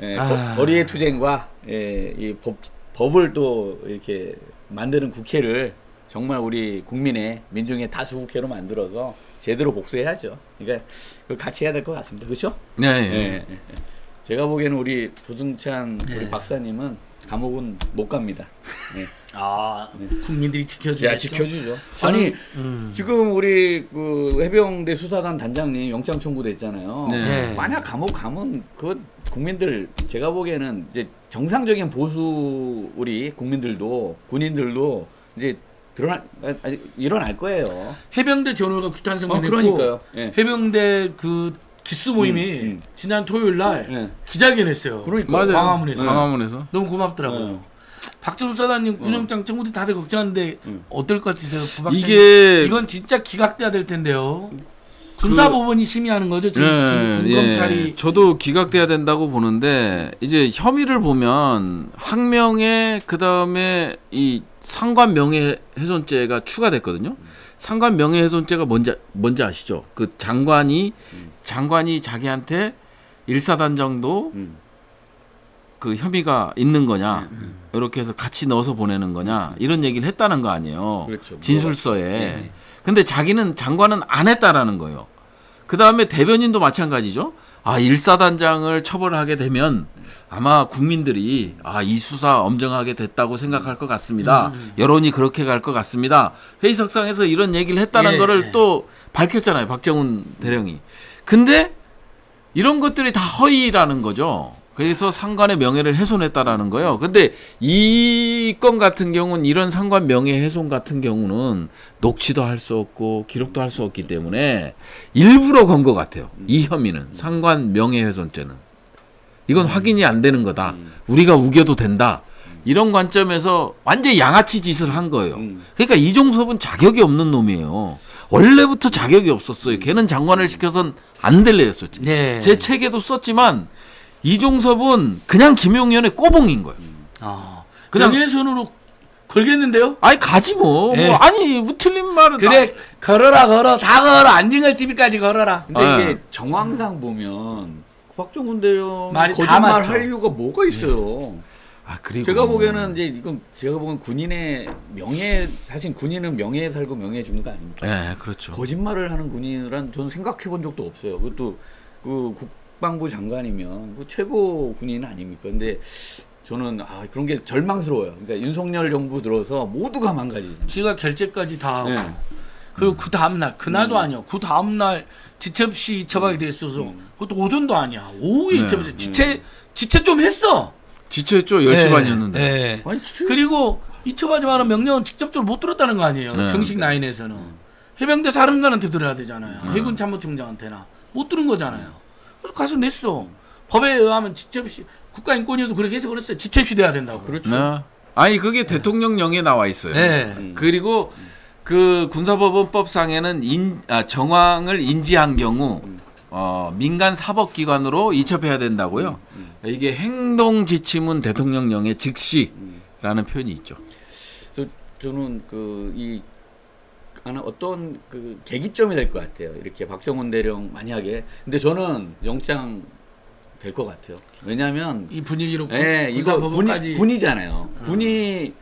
예, 아. 거, 리의 투쟁과 예, 이 법, 법을 또 이렇게 만드는 국회를 정말 우리 국민의 민중의 다수 국회로 만들어서 제대로 복수해야죠. 그러니까 그걸 같이 해야 될 것 같습니다. 그렇죠? 네. 예, 예. 예, 예. 제가 보기에는 우리 조승찬 네. 우리 박사님은 감옥은 못 갑니다. 네. 아 국민들이 지켜주죠. 야, 지켜주죠. 저는- 아니 음. 지금 우리 그 해병대 수사단 단장님 영장 청구됐잖아요. 네. 네. 만약 감옥 가면 그 국민들 제가 보기에는 이제 정상적인 보수 우리 국민들도 군인들도 이제 드러나 아니, 일어날 거예요. 해병대 전우가 구탄 어, 성명했고 그러니까요. 예. 해병대 그 기수 모임이 음, 음. 지난 토요일 날 예. 기자회견했어요. 그러니까 맞아요. 광화문에서. 광화문에서. 너무 고맙더라고요. 네. 박정우 사단님 구정장 청구대 다들 걱정하는데 음. 어떨 것 같으세요? 부 박사님? 이게 이건 진짜 기각돼야 될 텐데요. 군사법원이 심의하는 거죠. 지금 예, 군- 군검찰이 예. 저도 기각돼야 된다고 보는데 이제 혐의를 보면 항명에 그 다음에 이 상관 명예훼손죄가 추가됐거든요. 상관 명예훼손죄가 뭔지 뭔지 아시죠? 그 장관이 장관이 자기한테 일사단 정도 음. 그 혐의가 있는 거냐 이렇게 해서 같이 넣어서 보내는 거냐 이런 얘기를 했다는 거 아니에요. 그렇죠. 진술서에. 네. 근데 자기는 장관은 안 했다라는 거예요. 그 다음에 대변인도 마찬가지죠. 아 일사단장을 처벌하게 되면 아마 국민들이 아 이 수사 엄정하게 됐다고 생각할 것 같습니다. 여론이 그렇게 갈 것 같습니다. 회의석상에서 이런 얘기를 했다는 예. 거를 또 밝혔잖아요. 박정훈 대령이. 근데 이런 것들이 다 허위라는 거죠. 그래서 상관의 명예를 훼손했다라는 거예요. 근데 이 건 같은 경우는 이런 상관 명예 훼손 같은 경우는 녹취도 할 수 없고 기록도 할 수 없기 때문에 일부러 건 것 같아요. 이 혐의는 상관 명예 훼손죄는 이건 확인이 안 되는 거다. 우리가 우겨도 된다. 이런 관점에서 완전 양아치 짓을 한 거예요. 음. 그러니까 이종섭은 자격이 없는 놈이에요. 원래부터 자격이 없었어요. 걔는 장관을 시켜선 안될 애였었지. 네. 제 책에도 썼지만 이종섭은 그냥 김용현의 꼬봉인 거예요. 아, 그냥- 명예훼손으로 걸겠는데요? 아니 가지 뭐. 예. 뭐 아니 뭐 틀린 말은 그래 걸어라 걸어 다 걸어 안진걸 TV까지 걸어라. 근데 아. 이게 정황상 보면 박정훈 대령 말이 다 거짓말. 할 이유가 뭐가 있어요? 아 그리고 제가 보기에는 이제 이건 제가 보기엔 군인의 명예 사실 군인은 명예에 살고 명예에 죽는 거 아닙니까? 예, 그렇죠. 거짓말을 하는 군인이란 저는 생각해 본 적도 없어요. 그것도 그 국 방부 장관이면 그 최고 군인 아닙니까? 근데 저는 아 그런 게 절망스러워요. 그러니까 윤석열 정부 들어서 모두가 망가지잖아요. 지가 결재까지 다 하고 네. 그리고 그 다음 날 그날도 음. 아니야. 그 다음 날 지체 없이 이첩하게 됐어서 그것도 오전도 아니야. 오후에 네. 이첩해서 지체 지체 좀 했어. 지체했죠. 10시 네. 반이었는데. 네. 아니 그리고 이첩하지 마라 명령은 직접적으로 못 들었다는 거 아니에요. 네. 정식 라인에서는 해병대 사령관한테 들어야 되잖아요. 네. 해군 참모총장한테나 못 들은 거잖아요. 그래서 가서 냈어. 법에 의하면 지체 없이 국가인권위도 그렇게 해서 그랬어요. 지체 없이 돼야 된다고. 그렇죠. 네. 아니 그게 대통령령에 나와 있어요. 네. 음. 그리고 그 군사법원법상에는 인, 아, 정황을 인지한 경우 어, 민간 사법기관으로 이첩해야 된다고요. 이게 행동 지침은 대통령령의 즉시라는 표현이 있죠. 그래서 저는 그 이 하나 어떤 그 계기점이 될 것 같아요. 이렇게 박정훈 대령 만약에 근데 저는 영장 될 것 같아요. 왜냐하면 이 분위기로 예, 이거 군이, 군이잖아요. 군이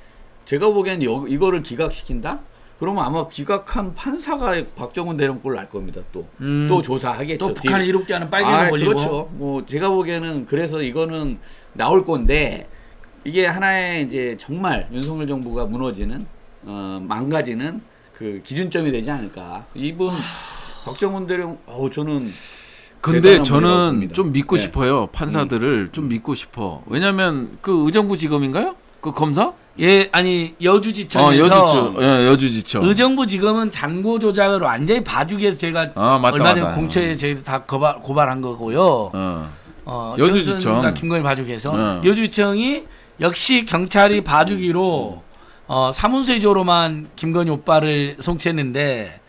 제가 보기엔 여, 이거를 기각시킨다? 그러면 아마 기각한 판사가 박정훈 대령 꼴을 날 겁니다. 또. 음. 또 조사하겠죠. 또 북한을 뒤- 이롭게 하는 빨개가 아, 걸리고 그렇죠. 뭐 제가 보기에는 그래서 이거는 나올 건데 이게 하나의 이제 정말 윤석열 정부가 무너지는 어, 망가지는 그 기준점이 되지 않을까. 이분 박정훈 대령 어우 저는 근데 저는. 좀 믿고 네. 싶어요. 판사들을 좀 믿고 싶어. 왜냐면 그 의정부 지검인가요? 그 검사? 예 아니 어, 여주지청에서 여주지청. 예, 여주지청. 의정부 지금은 잔고 조작을 완전히 봐주기 위해서 제가 아, 맞다, 얼마 맞다. 공처에 저희 다 고발, 고발한 거고요. 어. 어, 여주지청. 여주지청 김건희 봐주기 위해서 어. 여주지청이 역시 경찰이 봐주기로 어, 사문서조로만 김건희 오빠를 송치했는데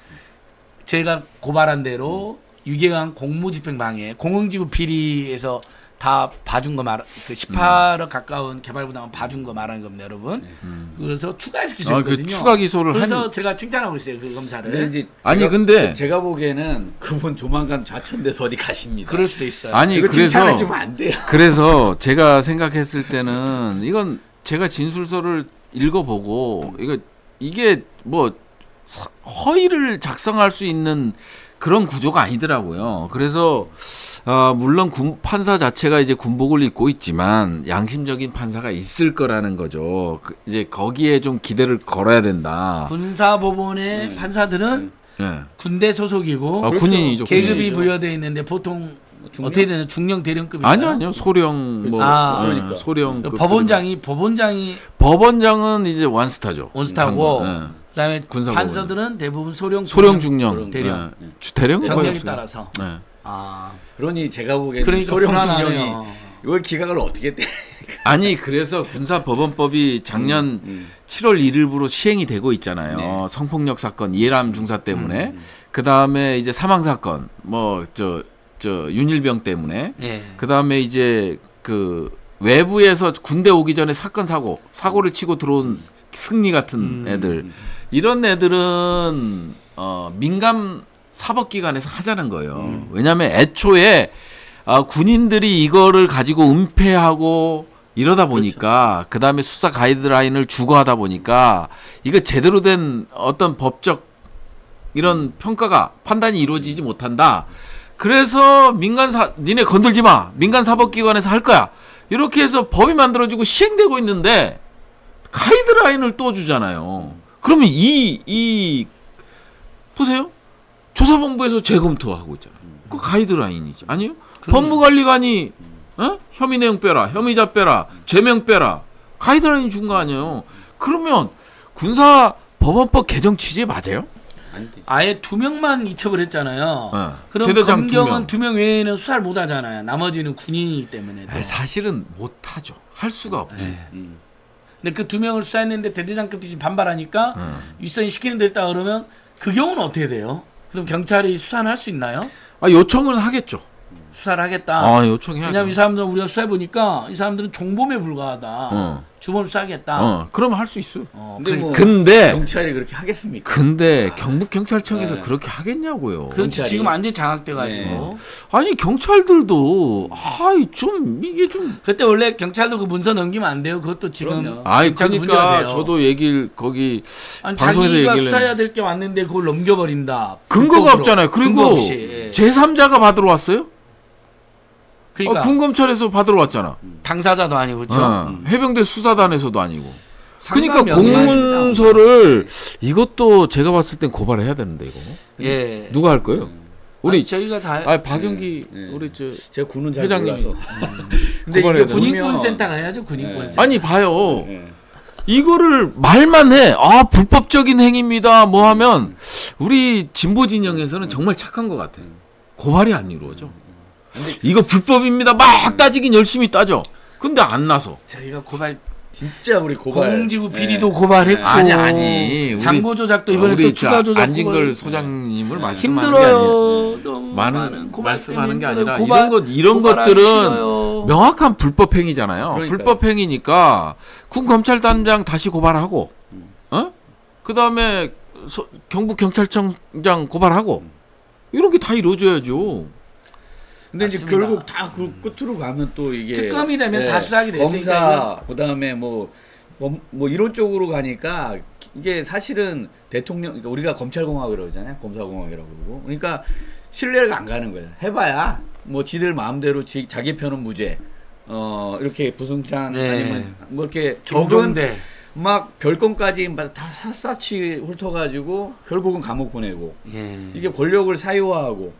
제가 고발한 대로 유계강 공무집행방해 공흥지구 비리에서 다 봐준 거 말, 그 18억 가까운 개발부담은 봐준 거 말하는 겁니다, 여러분. 그래서 추가해서 아, 기소했거든요. 그 추가 기소를 그래서 한 제가 칭찬하고 있어요, 그 검사를. 근데 이제 아니, 제가, 근데- 제가 보기에는 그분 조만간 좌천돼서 어디 가십니다. 그럴 수도 있어요. 아니 이거 그래서 칭찬해주면 안 돼요. 그래서 제가 생각했을 때는 이건 제가 진술서를 읽어보고 이거 이게 뭐 사- 허위를 작성할 수 있는 그런 구조가 아니더라고요. 그래서 아, 물론 군 판사 자체가 이제 군복을 입고 있지만 양심적인 판사가 있을 거라는 거죠. 그 이제 거기에 좀 기대를 걸어야 된다. 군사 법원의 판사들은 예. 군대 소속이고 아, 군인이죠. 계급이 군인이죠. 부여되어 있는데 보통 중령? 어떻게 되는 중령 대령급인가요? 아니요, 아니요. 소령 뭐 아, 예, 그러니까. 소령 그 법원장이 법원장이 법원장은 이제 원스타죠. 원스타고 예. 그다음에 군사법원. 판사들은 대부분 소령 소령 중령 대령. 예. 주- 대령 경력에. 따라서 네. 아 그러니 제가 보기에는 그러니까 소령 불안하네요. 중령이 이걸 기각을 어떻게 때? 아니 그래서 군사법원법이 작년 음. 7월 1일부로 시행이 되고 있잖아요. 네. 성폭력 사건 이해람 중사 때문에 음. 그 다음에 이제 사망 사건 뭐 저 저 윤일병 때문에 예. 그 다음에 이제 그 외부에서 군대 오기 전에 사건 사고 사고를 치고 들어온 승리 같은 음. 애들 이런 애들은 어 민간 사법 기관에서 하자는 거예요. 음. 왜냐하면 애초에 아, 군인들이 이거를 가지고 은폐하고 이러다 보니까 그 다음에 수사 가이드라인을 주고하다 보니까 이거 제대로 된 어떤 법적 이런 평가가 판단이 이루어지지 못한다. 그래서 민간 사 니네 건들지 마. 민간 사법기관에서 할 거야. 이렇게 해서 법이 만들어지고 시행되고 있는데 가이드라인을 또 주잖아요. 그러면 이 이 보세요. 조사본부에서 재검토하고 있잖아요. 그 가이드라인이지. 아니요? 법무관리관이 어? 혐의 내용 빼라, 혐의자 빼라, 제명 빼라. 가이드라인 준 거 아니에요. 그러면 군사 법원법 개정 취지 맞아요? 아예 두 명만 이첩을 했잖아요. 어. 그럼 검경은 명. 두명 외에는 수사를 못 하잖아요. 나머지는 군인이기 때문에. 또. 아, 사실은 못 하죠. 할 수가 없지. 네. 음. 근데 그 두 명을 수사했는데 대대장급 대신 반발하니까 어. 윗선이 시키는 대로 했다 그러면 그 경우는 어떻게 돼요? 그럼 경찰이 수사는 할 수 있나요? 아 요청은 하겠죠. 수사를 하겠다. 아, 요청해야죠. 왜냐면 이 사람들은 우리가 수사해 보니까 이 사람들은 종범에 불과하다. 어. 주범을 수사하겠다. 어, 그러면 할수 있어요. 어, 근데 그러니까 뭐 근데 경찰이 그렇게 하겠습니까? 근데 경북 경찰청에서 네. 그렇게 하겠냐고요. 그렇지 경찰이. 지금 완전히 장악돼가지고 네. 아니 경찰들도 아이 좀 이게 좀 그때 원래 경찰도 그 문서 넘기면 안 돼요. 그것도 지금 그럼요. 아이 경찰도 문제가 그러니까. 저도 얘기를 거기 아니, 방송에서 자기가 얘기를 수사해야 될 게 왔는데 그걸 넘겨버린다. 근거가 불법으로. 없잖아요. 그리고. 예. 제3자가 받으러 왔어요? 그러니까 어, 군검찰에서 받으러 왔잖아. 당사자도 아니고 그렇죠. 어, 해병대 수사단에서도 아니고. 그러니까 공문서를 이것도 제가 봤을 땐 고발해야 되는데 이거 예. 누가 할 거예요? 우리 우리 저희가 다 아 박영기 네, 네. 우리 저 제가 군은 잘 회장님이. 몰라서. [laughs] 근데 고발해야 이게 돼요. 보면- 군인권 센터 가야죠. 군인권센터. 아니 봐요. 예. 이거를 말만 해. 아, 불법적인 행위입니다. 뭐 하면 우리 진보 진영에서는 정말 착한 것 같아요. 고발이 안 이루어져. 이거 불법입니다. 막 따지긴 열심히 따져. 근데 안 나서. 저희가 고발 진짜 우리 고발. 공지구 예. 비리도 고발했고 아니 아니 우리- 장고 조작도 이번에 우리 또 추가 저 조작 안진걸 소장님을 말씀하는 게 아니에요. 힘들어요. 너무 많은 고발 말씀하는 게 아니라 고발- 이런 것 이런 것들은 싫어요. 명확한 불법 행위잖아요. 그러니까요. 불법 행위니까 군 검찰단장 다시 고발하고, 어? 그 다음에 경북 경찰청장 고발하고 이런 게 다 이루어져야죠. 근데 이제 맞습니다. 결국 다 그 끝으로 가면 또 이게 특검이 되면 예, 다 수락이 됐으니까 검사 그다음에 뭐, 검- 뭐 이런 쪽으로 가니까 이게 사실은 대통령 그러니까 우리가 검찰공화 그러잖아요 검사공화이라고 그러고 그러니까 신뢰가 안 가는 거예요 해봐야 뭐 지들 마음대로 지, 자기 편은 무죄 어 이렇게 부승찬 네. 아니면 뭐 이렇게 적은 적은데 막 별건까지 막다 샅샅이 훑어가지고 결국은 감옥 보내고 예. 이게 권력을 사유화하고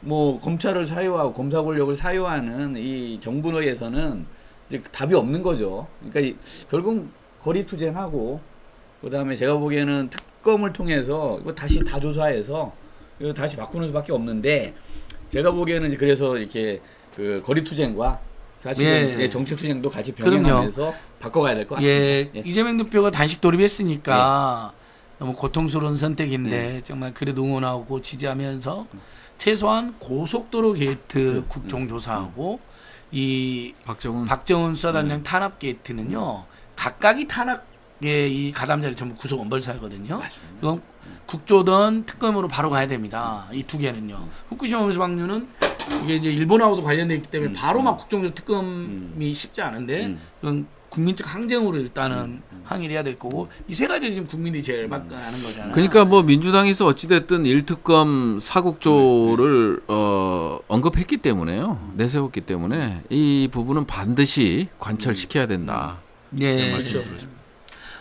뭐 검찰을 사유화하고 검사 권력을 사유화하는 이 정부 내에서는 이제 답이 없는 거죠. 그러니까 이- 결국 거리 투쟁하고 그다음에 제가 보기에는 특검을 통해서 이거 다시 다 조사해서 이거 다시 바꾸는 수밖에 없는데 제가 보기에는 이제 그래서 이렇게 그 거리 투쟁과 사실은 예. 예, 정치 투쟁도 같이 그럼요. 병행하면서 바꿔가야 될 것 같습니다. 예, 예. 이재명 대표가 단식 돌입했으니까 너무 고통스러운 선택인데 정말 그래도 응원하고 지지하면서 최소한 고속도로 게이트 국정조사하고 이 박정훈 박정훈 수사단장 탄압 게이트는요 각각이 탄압의 이 가담자를 전부 구속 엄벌 사안이거든요. 맞습니다. 이건 국조든 특검으로 바로 가야 됩니다. 이 두 개는요. 후쿠시마 오염수 방류는 이게 이제 일본하고도 관련돼 있기 때문에 음, 바로 음. 막 국정조 특검이 쉽지 않은데 음. 이건 국민적 항쟁으로 일단은 항의를 해야 될 거고 이 세 가지 지금 국민이 제일 막가는 거잖아요. 그러니까 뭐 민주당에서 어찌됐든 일특검 사국조를 어, 언급했기 때문에요. 내세웠기 때문에 이 부분은 반드시 관철시켜야 된다. 예, 그렇죠.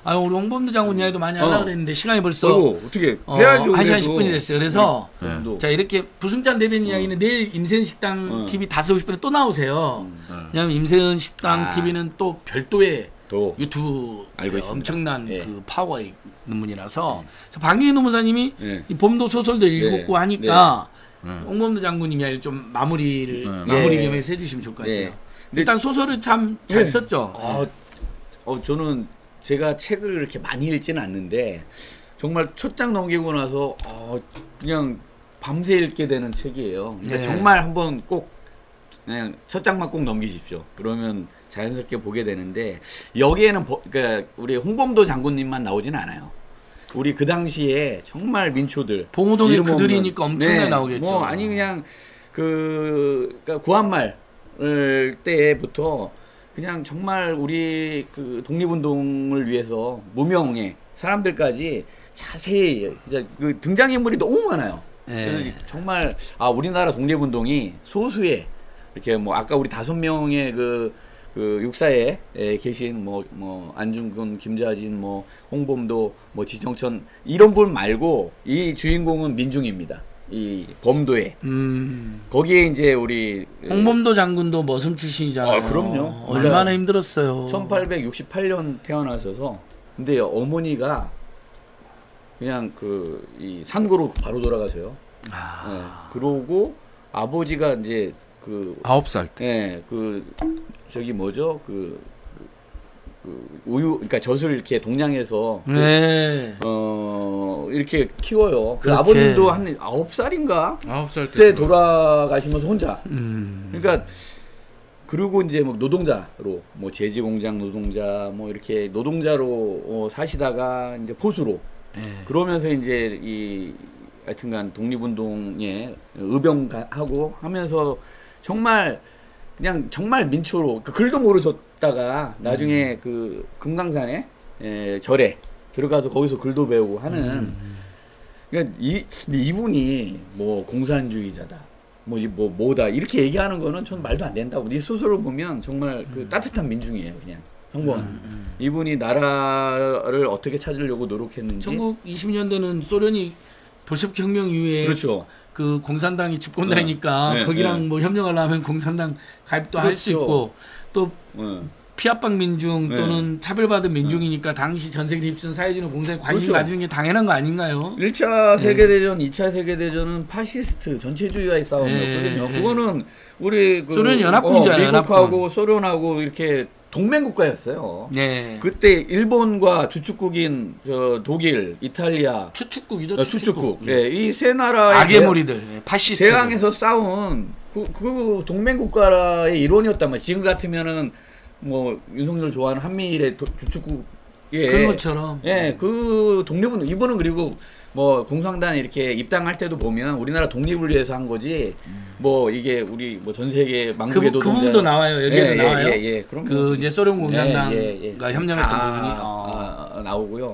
아 우리 홍범도 장군 이야기도 많이 하려고 어. 그랬는데 시간이 벌써 어, 어떻게 어, 해야죠? 1시간 그래도. 10분이 됐어요. 그래서 네. 또. 자 이렇게 부승찬 대변인 이야기는 내일 임세은 식당 어. TV 5시 50분에 또 나오세요. 음. 왜냐하면 임세은 식당 아. TV는 또 별도의 또 유튜브. 엄청난 예. 그 파워가 있는 분이라서 그래서 박유희 노무사님이 예. 이 봄도 소설도 읽었고 하니까 네. 홍범도 장군님이 아주 좀 마무리를 네. 마무리 예. 겸해서 해주시면 좋을 것 같아요. 예. 일단 소설을 참잘 예. 썼죠. 어, 어, 저는 제가 책을 이렇게 많이 읽지는 않는데 정말 첫 장 넘기고 나서 어, 그냥 밤새 읽게 되는 책이에요. 그러니까 네. 정말 한번 꼭 그냥 첫 장만 꼭 넘기십시오. 그러면 자연스럽게 보게 되는데 여기에는 버- 그러니까 우리 홍범도 장군님만 나오진 않아요. 우리 그 당시에 정말 민초들 봉우동의 그들이니까 엄청나게 나오겠죠. 뭐 아니 그냥 그 그러니까 구한말 때부터 그냥 정말 우리 그 독립운동을 위해서 무명의 사람들까지 자세히 이제 그 등장인물이 너무 많아요. 예. 그래서 정말 아 우리나라 독립운동이 소수의 이렇게 뭐 아까 우리 다섯 명의 그, 그 육사에 에, 계신 뭐 뭐 안중근, 김자진, 뭐 홍범도, 뭐 지정천 이런 분 말고 이 주인공은 민중입니다. 이 범도에 음. 거기에 이제 우리 홍범도 장군도 머슴 출신이잖아요. 아, 그럼요. 얼마나 원래 힘들었어요. 1868년 태어나셔서 근데 어머니가 그냥 그 이 산고로 바로 돌아가세요. 아. 예. 그러고 아버지가 이제 그 아홉 살 때. 예, 그 저기 뭐죠? 그, 그 우유 그러니까 젖을 이렇게 동량해서 그, 네. 어 이렇게 키워요. 그 그렇게. 아버님도 한 아홉 살인가 아홉 살 그때 돌아가시면서 혼자. 음. 그러니까 그리고 이제 뭐 노동자로 뭐 제지 공장 노동자 뭐 이렇게 노동자로 어, 사시다가 이제 포수로 예. 그러면서 이제 이 하여튼간 독립운동에 의병하고 하면서 정말 그냥 정말 민초로 그 글도 모르셨다가 나중에 음. 그 금강산에 에, 절에 들어가서 거기서 글도 배우고 하는 음. 그러니까 이 이분이 뭐 공산주의자다 뭐이뭐 뭐다 이렇게 얘기하는 거는 전 말도 안 된다고 이 소설을 보면 정말 그 따뜻한 민중이에요 그냥 평범한 음. 이분이 나라를 어떻게 찾으려고 노력했는지 1920년대는 소련이 볼셰비키 혁명 이후에 그렇죠 그 공산당이 집권당이니까 네, 네, 거기랑 네. 뭐 협력하려면 공산당 가입도 할수 그렇죠. 있고 또 어. 피압박 민중 네. 또는 차별받은 민중이니까 당시 전 세계를 휩쓴 사회주의 공산에 관심 그렇죠. 가지는 게 당연한 거 아닌가요? 1차 네. 세계대전, 2차 세계대전은 파시스트 전체주의와의 싸움이었거든요. 네, 그거는 우리 그 소련 연합군이잖아요, 어, 미국하고 연합군. 소련하고 이렇게 동맹 국가였어요. 네. 그때 일본과 주축국인 저 독일, 이탈리아, 추축국이죠. 어, 추축국, 예, 이세 나라의 악의 대- 무리들, 예, 파시스트. 대항해서 싸운 그, 그 동맹 국가의 일원이었단 말이에요. 지금 같으면은 뭐 윤석열 좋아하는 한미일의 도- 주축국의 그런 것처럼. 예, 그 독립은 이분은 그리고 뭐 공산당 이렇게 입당할 때도 보면 우리나라 독립을 위해서 한 거지. 뭐 이게 우리 뭐 전 세계 그, 부- 그 노동자 부분도 나와요. 여기에도 예, 예, 나와요. 예, 예, 그런 그 거. 이제 소련 공산당과 예, 예, 예. 협력했던 아, 부분이. 어. 아, 아, 나오고요.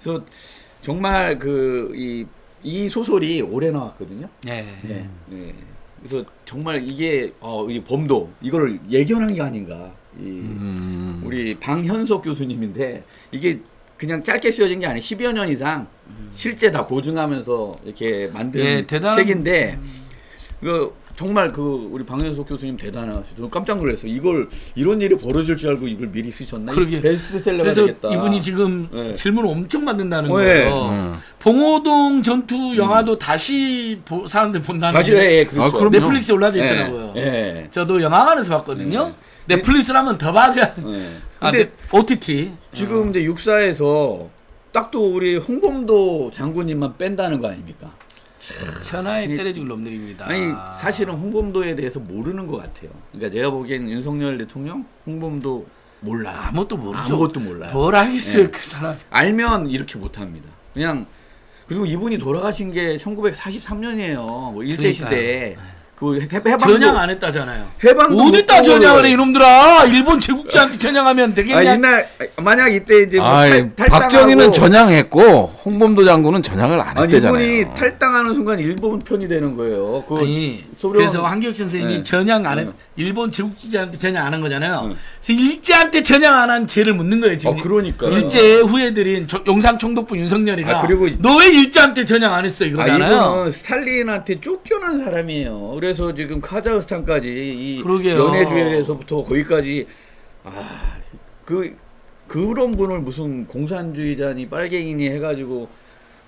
그래서 정말 그이 이 소설이 오래 나왔거든요. 예. 네. 네. 그래서 정말 이게 어, 이 범도 이거를 예견한 게 아닌가. 이 음. 우리 방현석 교수님인데 이게 그냥 짧게 쓰여진 게 아니에요. 10여 년 이상 실제 다 고증하면서 이렇게 만든 예, 대단한- 책인데 그 정말 그 우리 방현석 교수님 대단하시죠. 깜짝 놀랐어요. 이걸 이런 일이 벌어질 줄 알고 이걸 미리 쓰셨나? 그러게. 베스트셀러가 그래서 되겠다. 이분이 지금 네. 질문을 엄청 받는다는 어, 거예요. 음. 봉오동 전투 영화도 다시 보, 사람들 본다는 다시 게 예, 예, 그렇죠. 아. 넷플릭스에 올라져 예, 있더라고요. 예. 저도 영화관에서 봤거든요. 넷플릭스라면 더 봐야 돼. 예. 아, 근데 네, OTT. 지금 이제 육사에서 딱 또 우리 홍범도 장군님만 뺀다는 거 아닙니까? 천하에 아니, 때려줄 놈들입니다. 아니 사실은 홍범도에 대해서 모르는 것 같아요. 그러니까 내가 보기엔 윤석열 대통령 홍범도 몰라. 아무것도 모르죠. 아무것도 몰라요. 뭘 알겠어요, 예. 그 사람. 알면 이렇게 못합니다. 그냥 그리고 이분이 돌아가신 게 1943년이에요. 뭐 일제 시대. 그 해- 해방도 전향 안 했다잖아요. 해방도 어디다 못 전향을 해 이놈들아. 일본 제국자한테 전향하면 아, 되겠냐. 옛날 만약 이때 이제 뭐 아이, 탈, 탈당하고 박정희는 전향했고 홍범도 장군은 전향을 안 아니 했대잖아요. 이분이 탈당하는 순간 일본 편이 되는 거예요. 그 아니, 소련- 그래서 황교익 선생님이 네. 전향 안 했, 네. 일본 제국지자한테 전향 안 한 거잖아요. 네. 그래서 일제한테 전향 안 한 죄를 묻는 거예요, 지금. 어, 그러니까요. 일제 후예들인 조- 용산 총독부 윤석열이가 아, 그리고 너 왜 일제한테 전향 안 했어 아, 이거잖아요. 이분은 스탈린한테 쫓겨난 사람이에요. 그래 서 지금 카자흐스탄까지 이 그러게요. 연해주에서부터 거기까지 아, 그 그런 분을 무슨 공산주의자니 빨갱이니 해가지고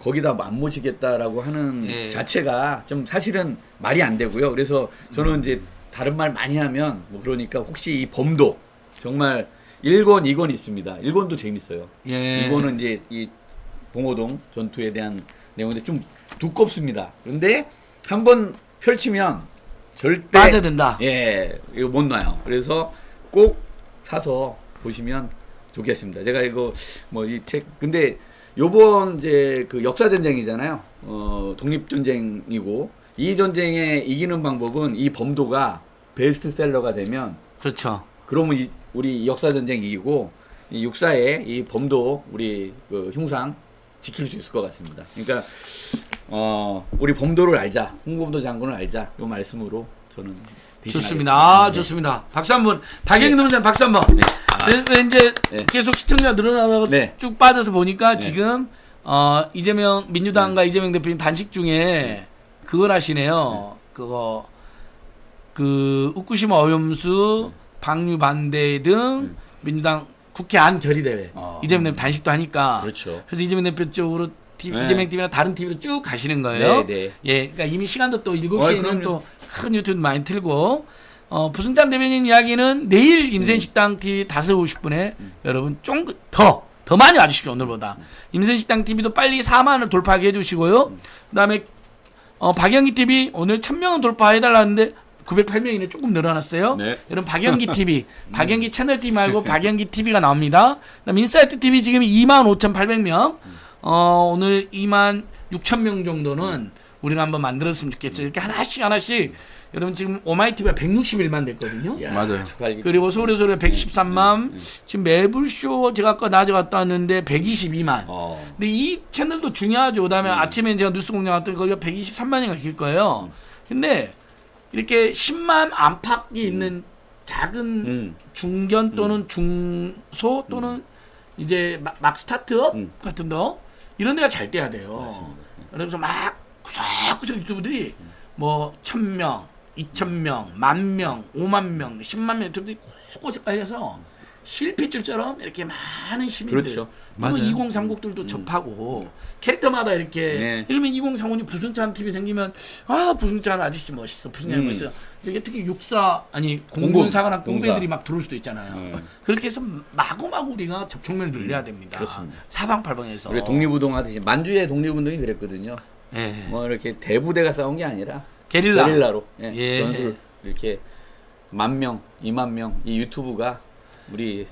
거기다 안 모시겠다라고 하는 예. 자체가 좀 사실은 말이 안 되고요. 그래서 저는 이제 다른 말 많이 하면 뭐 그러니까 혹시 이 범도 정말 1권, 2권 있습니다. 1권도 재밌어요. 예. 이거는 이제 이 봉오동 전투에 대한 내용인데 좀 두껍습니다. 그런데 한 번 펼치면 절대 빠져든다. 예, 이거 못 놔요. 그래서 꼭 사서 보시면 좋겠습니다. 제가 이거 뭐 이 책 근데 요번 이제 그 역사 전쟁이잖아요. 어, 독립 전쟁이고 이 전쟁에 이기는 방법은 이 범도가 베스트셀러가 되면 그렇죠. 그러면 이, 우리 역사 전쟁 이기고 이 육사에 이 범도 우리 그 흉상 지킬 수 있을 것 같습니다. 그러니까 어 우리 범도를 알자, 홍범도 장군을 알자 이 말씀으로 저는 좋습니다. 아, 네. 좋습니다. 박수 한 번. 박영희 노무사 박수 한 번. 네, 네, 이제 네. 계속 시청자 늘어나다가 네. 쭉 빠져서 보니까 네. 지금 어, 이재명 민주당과 이재명 대표님 단식 중에 그걸 하시네요. 그거 그 우쿠시마 오염수 방류 반대 등 민주당 국회 안 결의 대회 어. 이재명 대표 단식도 하니까 그렇죠. 그래서 이재명 대표 쪽으로 TV, 네. 이재명 TV나 다른 TV로 쭉 가시는 거예요. 네, 네. 예, 그러니까 이미 시간도 또 어이, 7시에는 그럼요. 또큰 유튜브 많이 틀고 어, 부승찬 대변인 이야기는 내일 임센식당 TV 5시 50분에 여러분 좀 더 더 많이 와주십시오 오늘보다 임센식당 TV도 빨리 4만을 돌파하게 해주시고요 그다음에 어, 박영기 TV 오늘 1000명은 돌파해달라는데 908명이네 조금 늘어났어요. 네. 여러분 박영기 [laughs] TV, 박영기 채널 TV 말고 박영기 TV가 나옵니다. 그다음 인사이트 TV 지금 25,800명. 어, 오늘 2만 6천 명 정도는 우리가 한번 만들었으면 좋겠죠. 이렇게 하나씩 하나씩 여러분 지금 오마이 TV가 161만 됐거든요. 야, 맞아요. 그리고 소리 소리 113만. 지금 매불쇼 제가 아까 낮에 갔다 왔는데 122만. 어. 근데 이 채널도 중요하죠. 그다음에 아침에 제가 뉴스 공장 갔더니 거기가 123만인가 그럴 거예요. 근데 이렇게 10만 안팎이 있는 작은 음. 중견 또는 중소 또는 이제 막, 막 스타트업 음. 같은 거 이런 데가 잘 돼야 돼요. 맞습니다. 그래서 막 구석구석 유튜브들이 뭐 천명, 이천 명, 만 명, 오만 명, 십만 명 유튜브들이 곳곳에 깔려서 실핏줄처럼 이렇게 많은 시민들 그렇죠. 맞아요. 2030들도 접하고 캐릭터마다 이렇게 네. 이러면 2035이 부승찬 TV 생기면 아 부승찬 아저씨 멋있어 부승찬 음. 멋있어 이게 특히 육사 아니 공군, 공군사관학. 공대들이 막 들어올 수도 있잖아요 네. 그렇게 해서 마구마구 우리가 접촉면을 늘려야 됩니다 그렇습니다. 사방팔방에서 우리 독립운동 하듯이 만주의 독립운동이 그랬거든요. 예. 뭐 이렇게 대부대가 싸운 게 아니라 게릴라 게릴라로 예, 예. 전술 이렇게 만 명, 이만 명 이 유튜브가 우리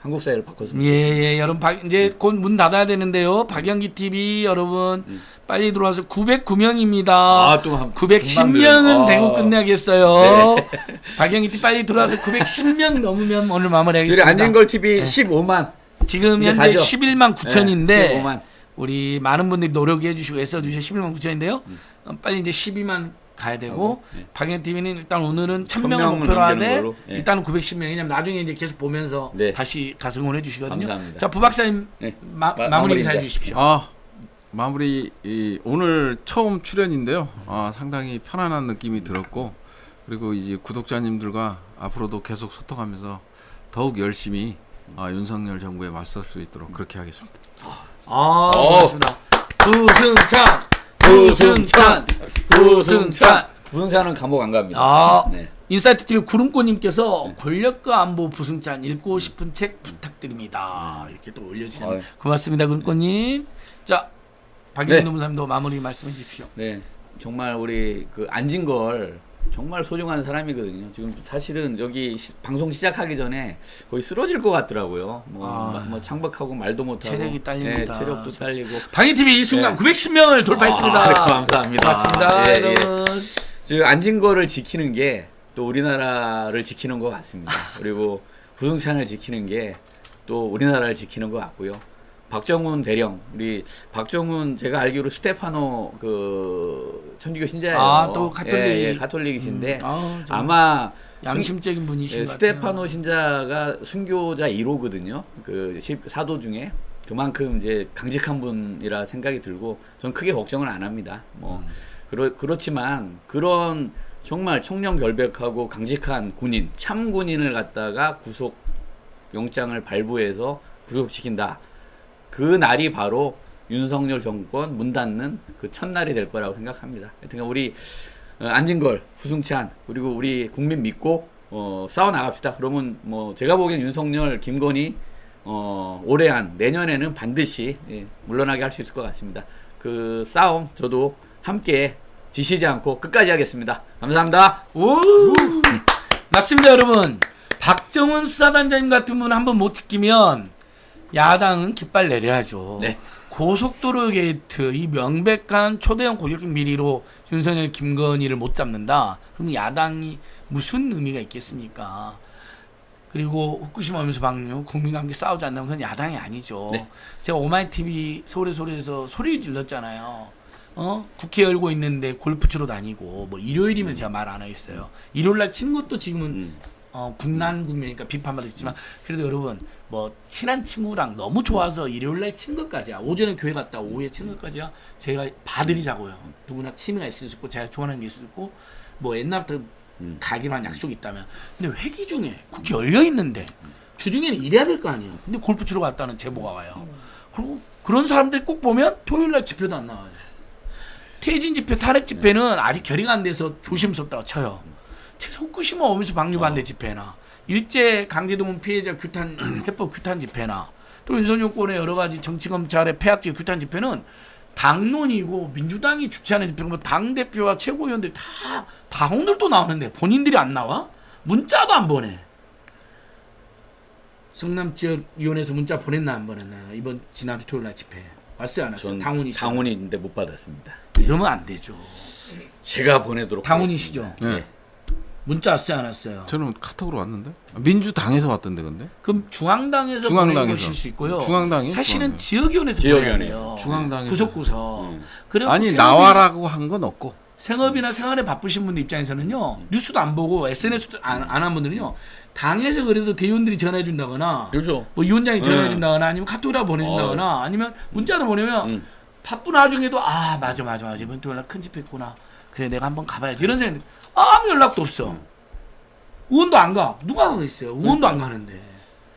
한국 사회를 바꿨습니다. 예, 예, 여러분, 박, 이제 곧문 닫아야 되는데요. 박영기 TV 여러분, 음. 빨리 들어와서 909명입니다. 아, 또 한- 910명은 금방 되고 아. 끝내야겠어요. [laughs] 박영기 TV 빨리 들어와서 910명 넘으면 오늘 마무리하겠습니다. 안진걸 TV 네. 15만 지금 현재 가죠. 11만 9천인데, 네, 15만. 우리 많은 분들이 노력해 주시고 애써 주셔 11만 9천인데요. 어, 빨리 이제 12만 가야 되고 네. 박영 TV는 일단 오늘은 1000명을 1000명을 목표로 하되 예. 일단은 910명 왜냐면 나중에 이제 계속 보면서 네. 다시 가서 응원해 주시거든요. 감사합니다. 자, 부박사님 네. 마, 마- 마 무리 인사해. 주십시오. 아 마무리 이, 오늘 처음 출연인데요. 아, 상당히 편안한 느낌이 들었고 그리고 이제 구독자님들과 앞으로도 계속 소통하면서 더욱 열심히 아, 윤석열 정부에 맞설 수 있도록 그렇게 하겠습니다. 아, 어. 고맙습니다. 부승찬, 부승찬, 부승찬. 부승찬은 감옥 안 갑니다. 아, 네. 인사이트 TV 구름꽃님께서 권력과 안보 부승찬 읽고 싶은 책 부탁드립니다. 이렇게 또 올려주셨네요. 고맙습니다, 구름꽃님. 자, 박영기 네. 노무사님도 마무리 말씀해 주십시오. 네, 정말 우리 그 안진걸 정말 소중한 사람이거든요. 지금 사실은 여기 시- 방송 시작하기 전에 거의 쓰러질 것 같더라고요. 뭐, 아. 마- 뭐 창박하고 말도 못하고 체력이 딸립니다. 네, 체력도 솔직히. 딸리고. 방위 TV 이 순간 네. 910명을 돌파했습니다. 아, [laughs] 감사합니다. 고맙습니다, 예, 예. 여러분. 즉 안진걸을 지키는 게 또 우리나라를 지키는 것 같습니다. 그리고 [laughs] 부승찬을 지키는 게 또 우리나라를 지키는 것 같고요. 박정훈 대령 우리 박정훈 제가 알기로 스테파노 그 천주교 신자예요. 아, 또 가톨릭. 예, 예, 가톨릭이신데 음, 아우, 정말 아마 양심적인 분이신 예. 스테파노 신자가 순교자 1호거든요. 그 십- 사도 중에 그만큼 이제 강직한 분이라 생각이 들고 전 크게 걱정을 안 합니다. 뭐 음. 그렇 그렇지만 그런 정말 청렴 결백하고 강직한 군인, 참 군인을 갖다가 구속 영장을 발부해서 구속시킨다. 그 날이 바로 윤석열 정권 문 닫는 그 첫날이 될 거라고 생각합니다. 하여튼 우리 어, 안진걸, 후승찬 그리고 우리 국민 믿고 어, 싸워 나갑시다. 그러면 뭐 제가 보기엔 윤석열, 김건희 어, 올해 한 내년에는 반드시 예, 물러나게 할 수 있을 것 같습니다. 그 싸움 저도 함께 지시지 않고 끝까지 하겠습니다. 감사합니다. 오! 맞습니다, 여러분. 박정훈 수사단장님 같은 분 한번 못 지키면 야당은 깃발 내려야죠. 네. 고속도로 게이트 이 명백한 초대형 권력형 비리로 윤석열 김건희를 못 잡는다. 그럼 야당이 무슨 의미가 있겠습니까? 그리고 후쿠시마 오염수 방류 국민과 함께 싸우지 않는다면 그건 야당이 아니죠. 네. 제가 오마이 TV 서울에 서울에서 소리를 질렀잖아요. 어 국회 열고 있는데 골프 치러 다니고 뭐 일요일이면 제가 말 안 하겠어요. 일요일 날 치는 것도 지금은 음. 어, 국난 국면이니까 비판받았지만 그래도 여러분 뭐 친한 친구랑 너무 좋아서 일요일 날 친 것까지야. 오전에 교회 갔다 오후에 친 것까지야. 제가 바들이 자고요. 누구나 취미가 있을 수 있고 제가 좋아하는 게 있을 수 있고 뭐 옛날부터 음. 가기로 한 약속이 있다면. 근데 회기 중에 국회 열려 있는데 주중에는 일해야 될 거 아니에요. 근데 골프 치러 갔다는 제보가 와요. 그리고 그런 사람들 꼭 보면 토요일 날 집회도 안 나와요. 퇴진 집회 탈핵 집회는 아직 결의가 안 돼서 조심스럽다고 쳐요 후쿠시마 오면서 방류 반대 집회나 일제 강제동원 피해자 규탄 [clears throat] 해법 규탄 집회나 또 윤석열권의 여러 가지 정치 검찰의 폐악질 규탄 집회는 당론이고 민주당이 주최하는 집회는 뭐당 대표와 최고위원들 다 당원들도 나오는데 본인들이 안 나와 문자도 안 보내. 성남 지역 위원회에서 문자 보냈나 안 보냈나 이번 지난주 토요일 날 집회 왔어요 안 왔어요? 전 당원이시죠? 당원인데 못 받았습니다. 이러면 안 되죠. 제가 보내도록 당원이시죠? 네. 문자 왔어요 안 왔어요? 저는 카톡으로 왔는데 민주당에서 왔던데 근데 그럼 중앙당에서 중앙당에서. 수 있고요. 중앙당이 사실은 중앙당. 지역위원회에서 돼요. 중앙당에서. 구석구석. 음. 그래서 아니 생업이- 나와라고 한 건 없고 생업이나 생활에 바쁘신 분들 입장에서는요. 뉴스도 안 보고 SNS도 안한 분들은요. 당에서 그래도 대의원들이 전화해 준다거나 그렇죠. 뭐 위원장이 음. 전화해 준다거나 아니면 카톡이라 보내 준다거나 아니면 문자로 보내면 음. 바쁜 와중에도 아 맞아 맞아 맞아 이번 토요일 날큰 집회 했구나 그래 내가 한번 가봐야지 이런 생각 아무 연락도 없어 의원도 안 가 누가 가겠어요 의원도 안 가는데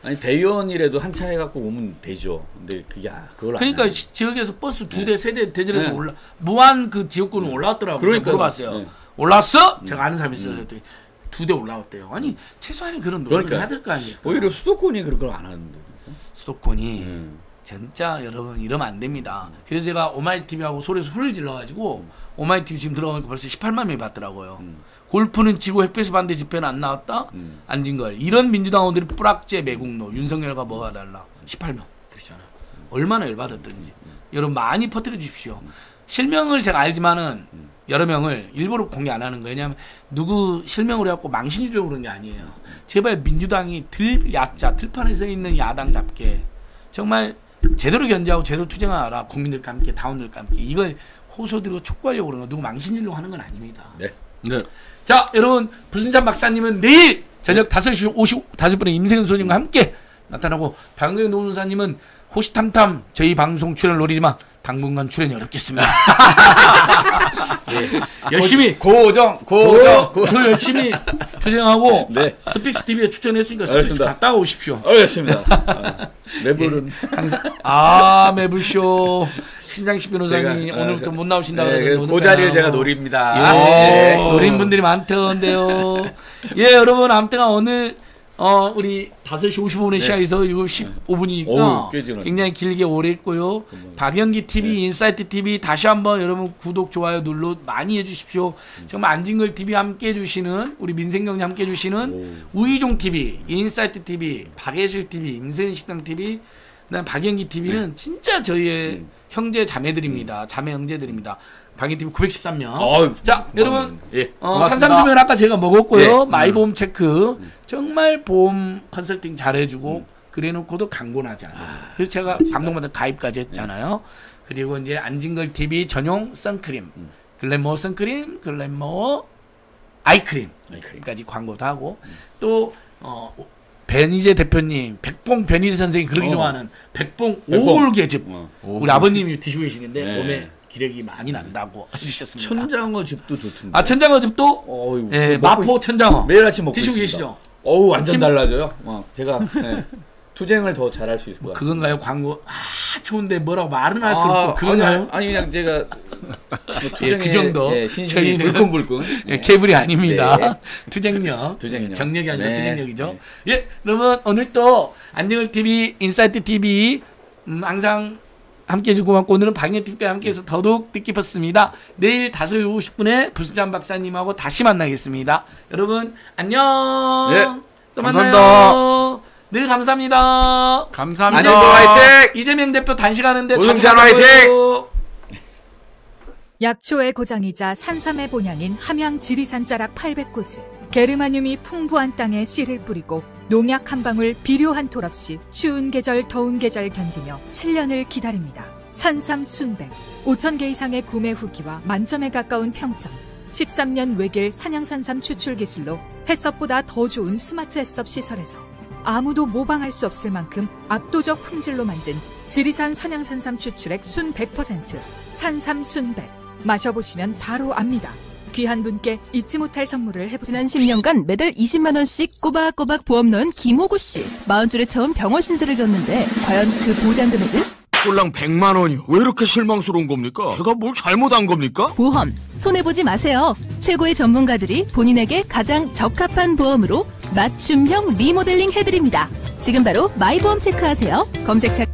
아니 대의원이라도 한 차 해갖고 오면 되죠. 근데 그게 아, 그걸 안 그러니까. 시- 지역에서 버스 두 대, 세 대 대전에서 네. 올라 무한 그 지역구는 올라왔더라고요. 제가 그러니까요. 물어봤어요. 네. 음. 올라왔어? 제가 아는 사람이 있어서 그랬더니 두대 올라왔대요. 아니 최소한의 그런 노력을 그러니까요. 해야 될 거 아니에요. 오히려 수도권이 그런 걸 안 하는데. 수도권이 음. 진짜 여러분 이러면 안 됩니다. 그래서 제가 오마이 TV하고 소리에서 소리를 질러가지고 오마이 TV 지금 들어가니까 벌써 18만 명이 봤더라고요. 음. 골프는 지고 햇볕 반대 집회는 안 나왔다. 음. 안진걸 이런 민주당원들이 뿌락제 매국노 윤석열과 뭐가 달라 18명 그렇잖아요. 얼마나 열받았던지 여러분 많이 퍼뜨려 주십시오. 실명을 제가 알지만은 여러 명을 일부러 공개 안 하는 거예요. 왜냐하면 누구 실명으로 해갖고 망신 주려고 그런 게 아니에요. 제발 민주당이 들 야자 들판에 서 있는 야당답게 정말 제대로 견제하고 제대로 투쟁하라 국민들과 함께 다운들과 함께 이걸 호소드리고 촉구하려고 그러는 거 누구 망신 주려고 하는 건 아닙니다. 네. 네. 자, 여러분 불순찬 박사님은 내일 저녁 5시 55분에 임세근 소님과 함께 나타나고 박영경 노무사님은 호시탐탐 저희 방송 출연을 노리지만 당분간 출연이 어렵겠습니다. [laughs] 예, 열심히 고정 고정 고 열심히 투쟁하고 네. 스픽스 TV에 추천했으니까 스픽스. 갔다 오십시오. 알겠습니다. [laughs] 아, 매불은 항상 아 매불쇼 신장식 변호사님이 아, 오늘부터 저- 못 나오신다 네, 그러는데 그 자리를 제가 나오고. 노립니다. 예, 네. 노린 분들이 많던데요. 예, 여러분, 아무튼 오늘 어 우리 5시 55분에 시작해서 7시 15분이니까 어우, 꽤 지났네. 굉장히 길게 오래 했고요. 박영기 TV, 인사이트 TV 다시 한번 여러분 구독, 좋아요 눌러 많이 해주십시오. 정말 안진걸 TV 함께 해주시는 우리 민생경님 함께 해주시는 우희종 TV, 인사이트 TV, 박예실 TV, 임세은식당 TV, 그다음 박영기 TV는 진짜 저희의 형제 자매들입니다. 자매 형제들입니다. 박영기 TV 913명. 어우, 자, 고마워요. 여러분 예, 어, 고맙습니다. 산삼수면 아까 제가 먹었고요. 네. 마이보험 체크 정말 보험 컨설팅 잘해주고 그래놓고도 광고나지 않아요. 그래서 제가 감동받아 가입까지 했잖아요. 그리고 이제 안진걸 TV 전용 선크림, 글래머 선크림, 글래머 아이크림 아이크림. 까지 광고도 하고 또 어, 변희재 대표님, 백봉 변희재 선생이 그렇게 어. 좋아하는 백봉 백봉. 오골계즙 어. 우리 아버님이 드시고 계시는데 네. 몸에 기력이 많이 난다고 [laughs] 해주셨습니다. 천장어 즙도 좋던데. 아 천장어즙도 어우, 예, 그거 먹고 마포 천장어 매일 아침 먹고 드시고 있습니다. 계시죠? 어우 완전 힘- 달라져요. 어, 제가 예, 투쟁을 더 잘할 수 있을 것 같아요. 그건가요 광고? 아 좋은데 뭐라고 말은 할수 없고 그건가요? 아니, 아니 그냥 제가 뭐 투쟁에 그 정도. 예, 저희는- [laughs] 불끈불끈. 예, 케이블이 아닙니다. 네. 투쟁력, 투쟁력. 예, 정력이 아니라 네. 투쟁력이죠. 예, 여러분 오늘 또 안진걸 TV, 인사이트 TV 음, 항상 함께 해주고 고맙고 오늘은 박영기 TV와 함께해서 더더욱 뜻깊었습니다. 내일 5시 50분에 부승찬 박사님하고 다시 만나겠습니다. 여러분 안녕. 예, 또 감사합니다. 만나요. 늘 감사합니다. 감사합니다. 화이팅! 이재명 대표 단식하는데 자주 화이팅! 약초의 고장이자 산삼의 본향인 함양 지리산 자락 800고지. 게르마늄이 풍부한 땅에 씨를 뿌리고 농약 한 방울 비료 한 톨 없이 추운 계절 더운 계절 견디며 7년을 기다립니다. 산삼 순백 5천 개 이상의 구매 후기와 만점에 가까운 평점. 13년 외길 산양산삼 추출 기술로 햇섭보다 더 좋은 스마트 햇섭 시설에서 아무도 모방할 수 없을 만큼 압도적 품질로 만든 지리산 산양산삼 추출액 순 100% 산삼 순백 마셔보시면 바로 압니다. 귀한 분께 잊지 못할 선물을 해보세요. 지난 10년간 매달 20만 원씩 꼬박꼬박 보험 넣은 김호구 씨. 마흔 줄에 처음 병원 신세를 졌는데 과연 그 보장 금액은? 꼴랑 100만 원이요. 왜 이렇게 실망스러운 겁니까? 제가 뭘 잘못한 겁니까? 보험 손해 보지 마세요. 최고의 전문가들이 본인에게 가장 적합한 보험으로 맞춤형 리모델링 해드립니다. 지금 바로 마이보험 체크하세요. 검색창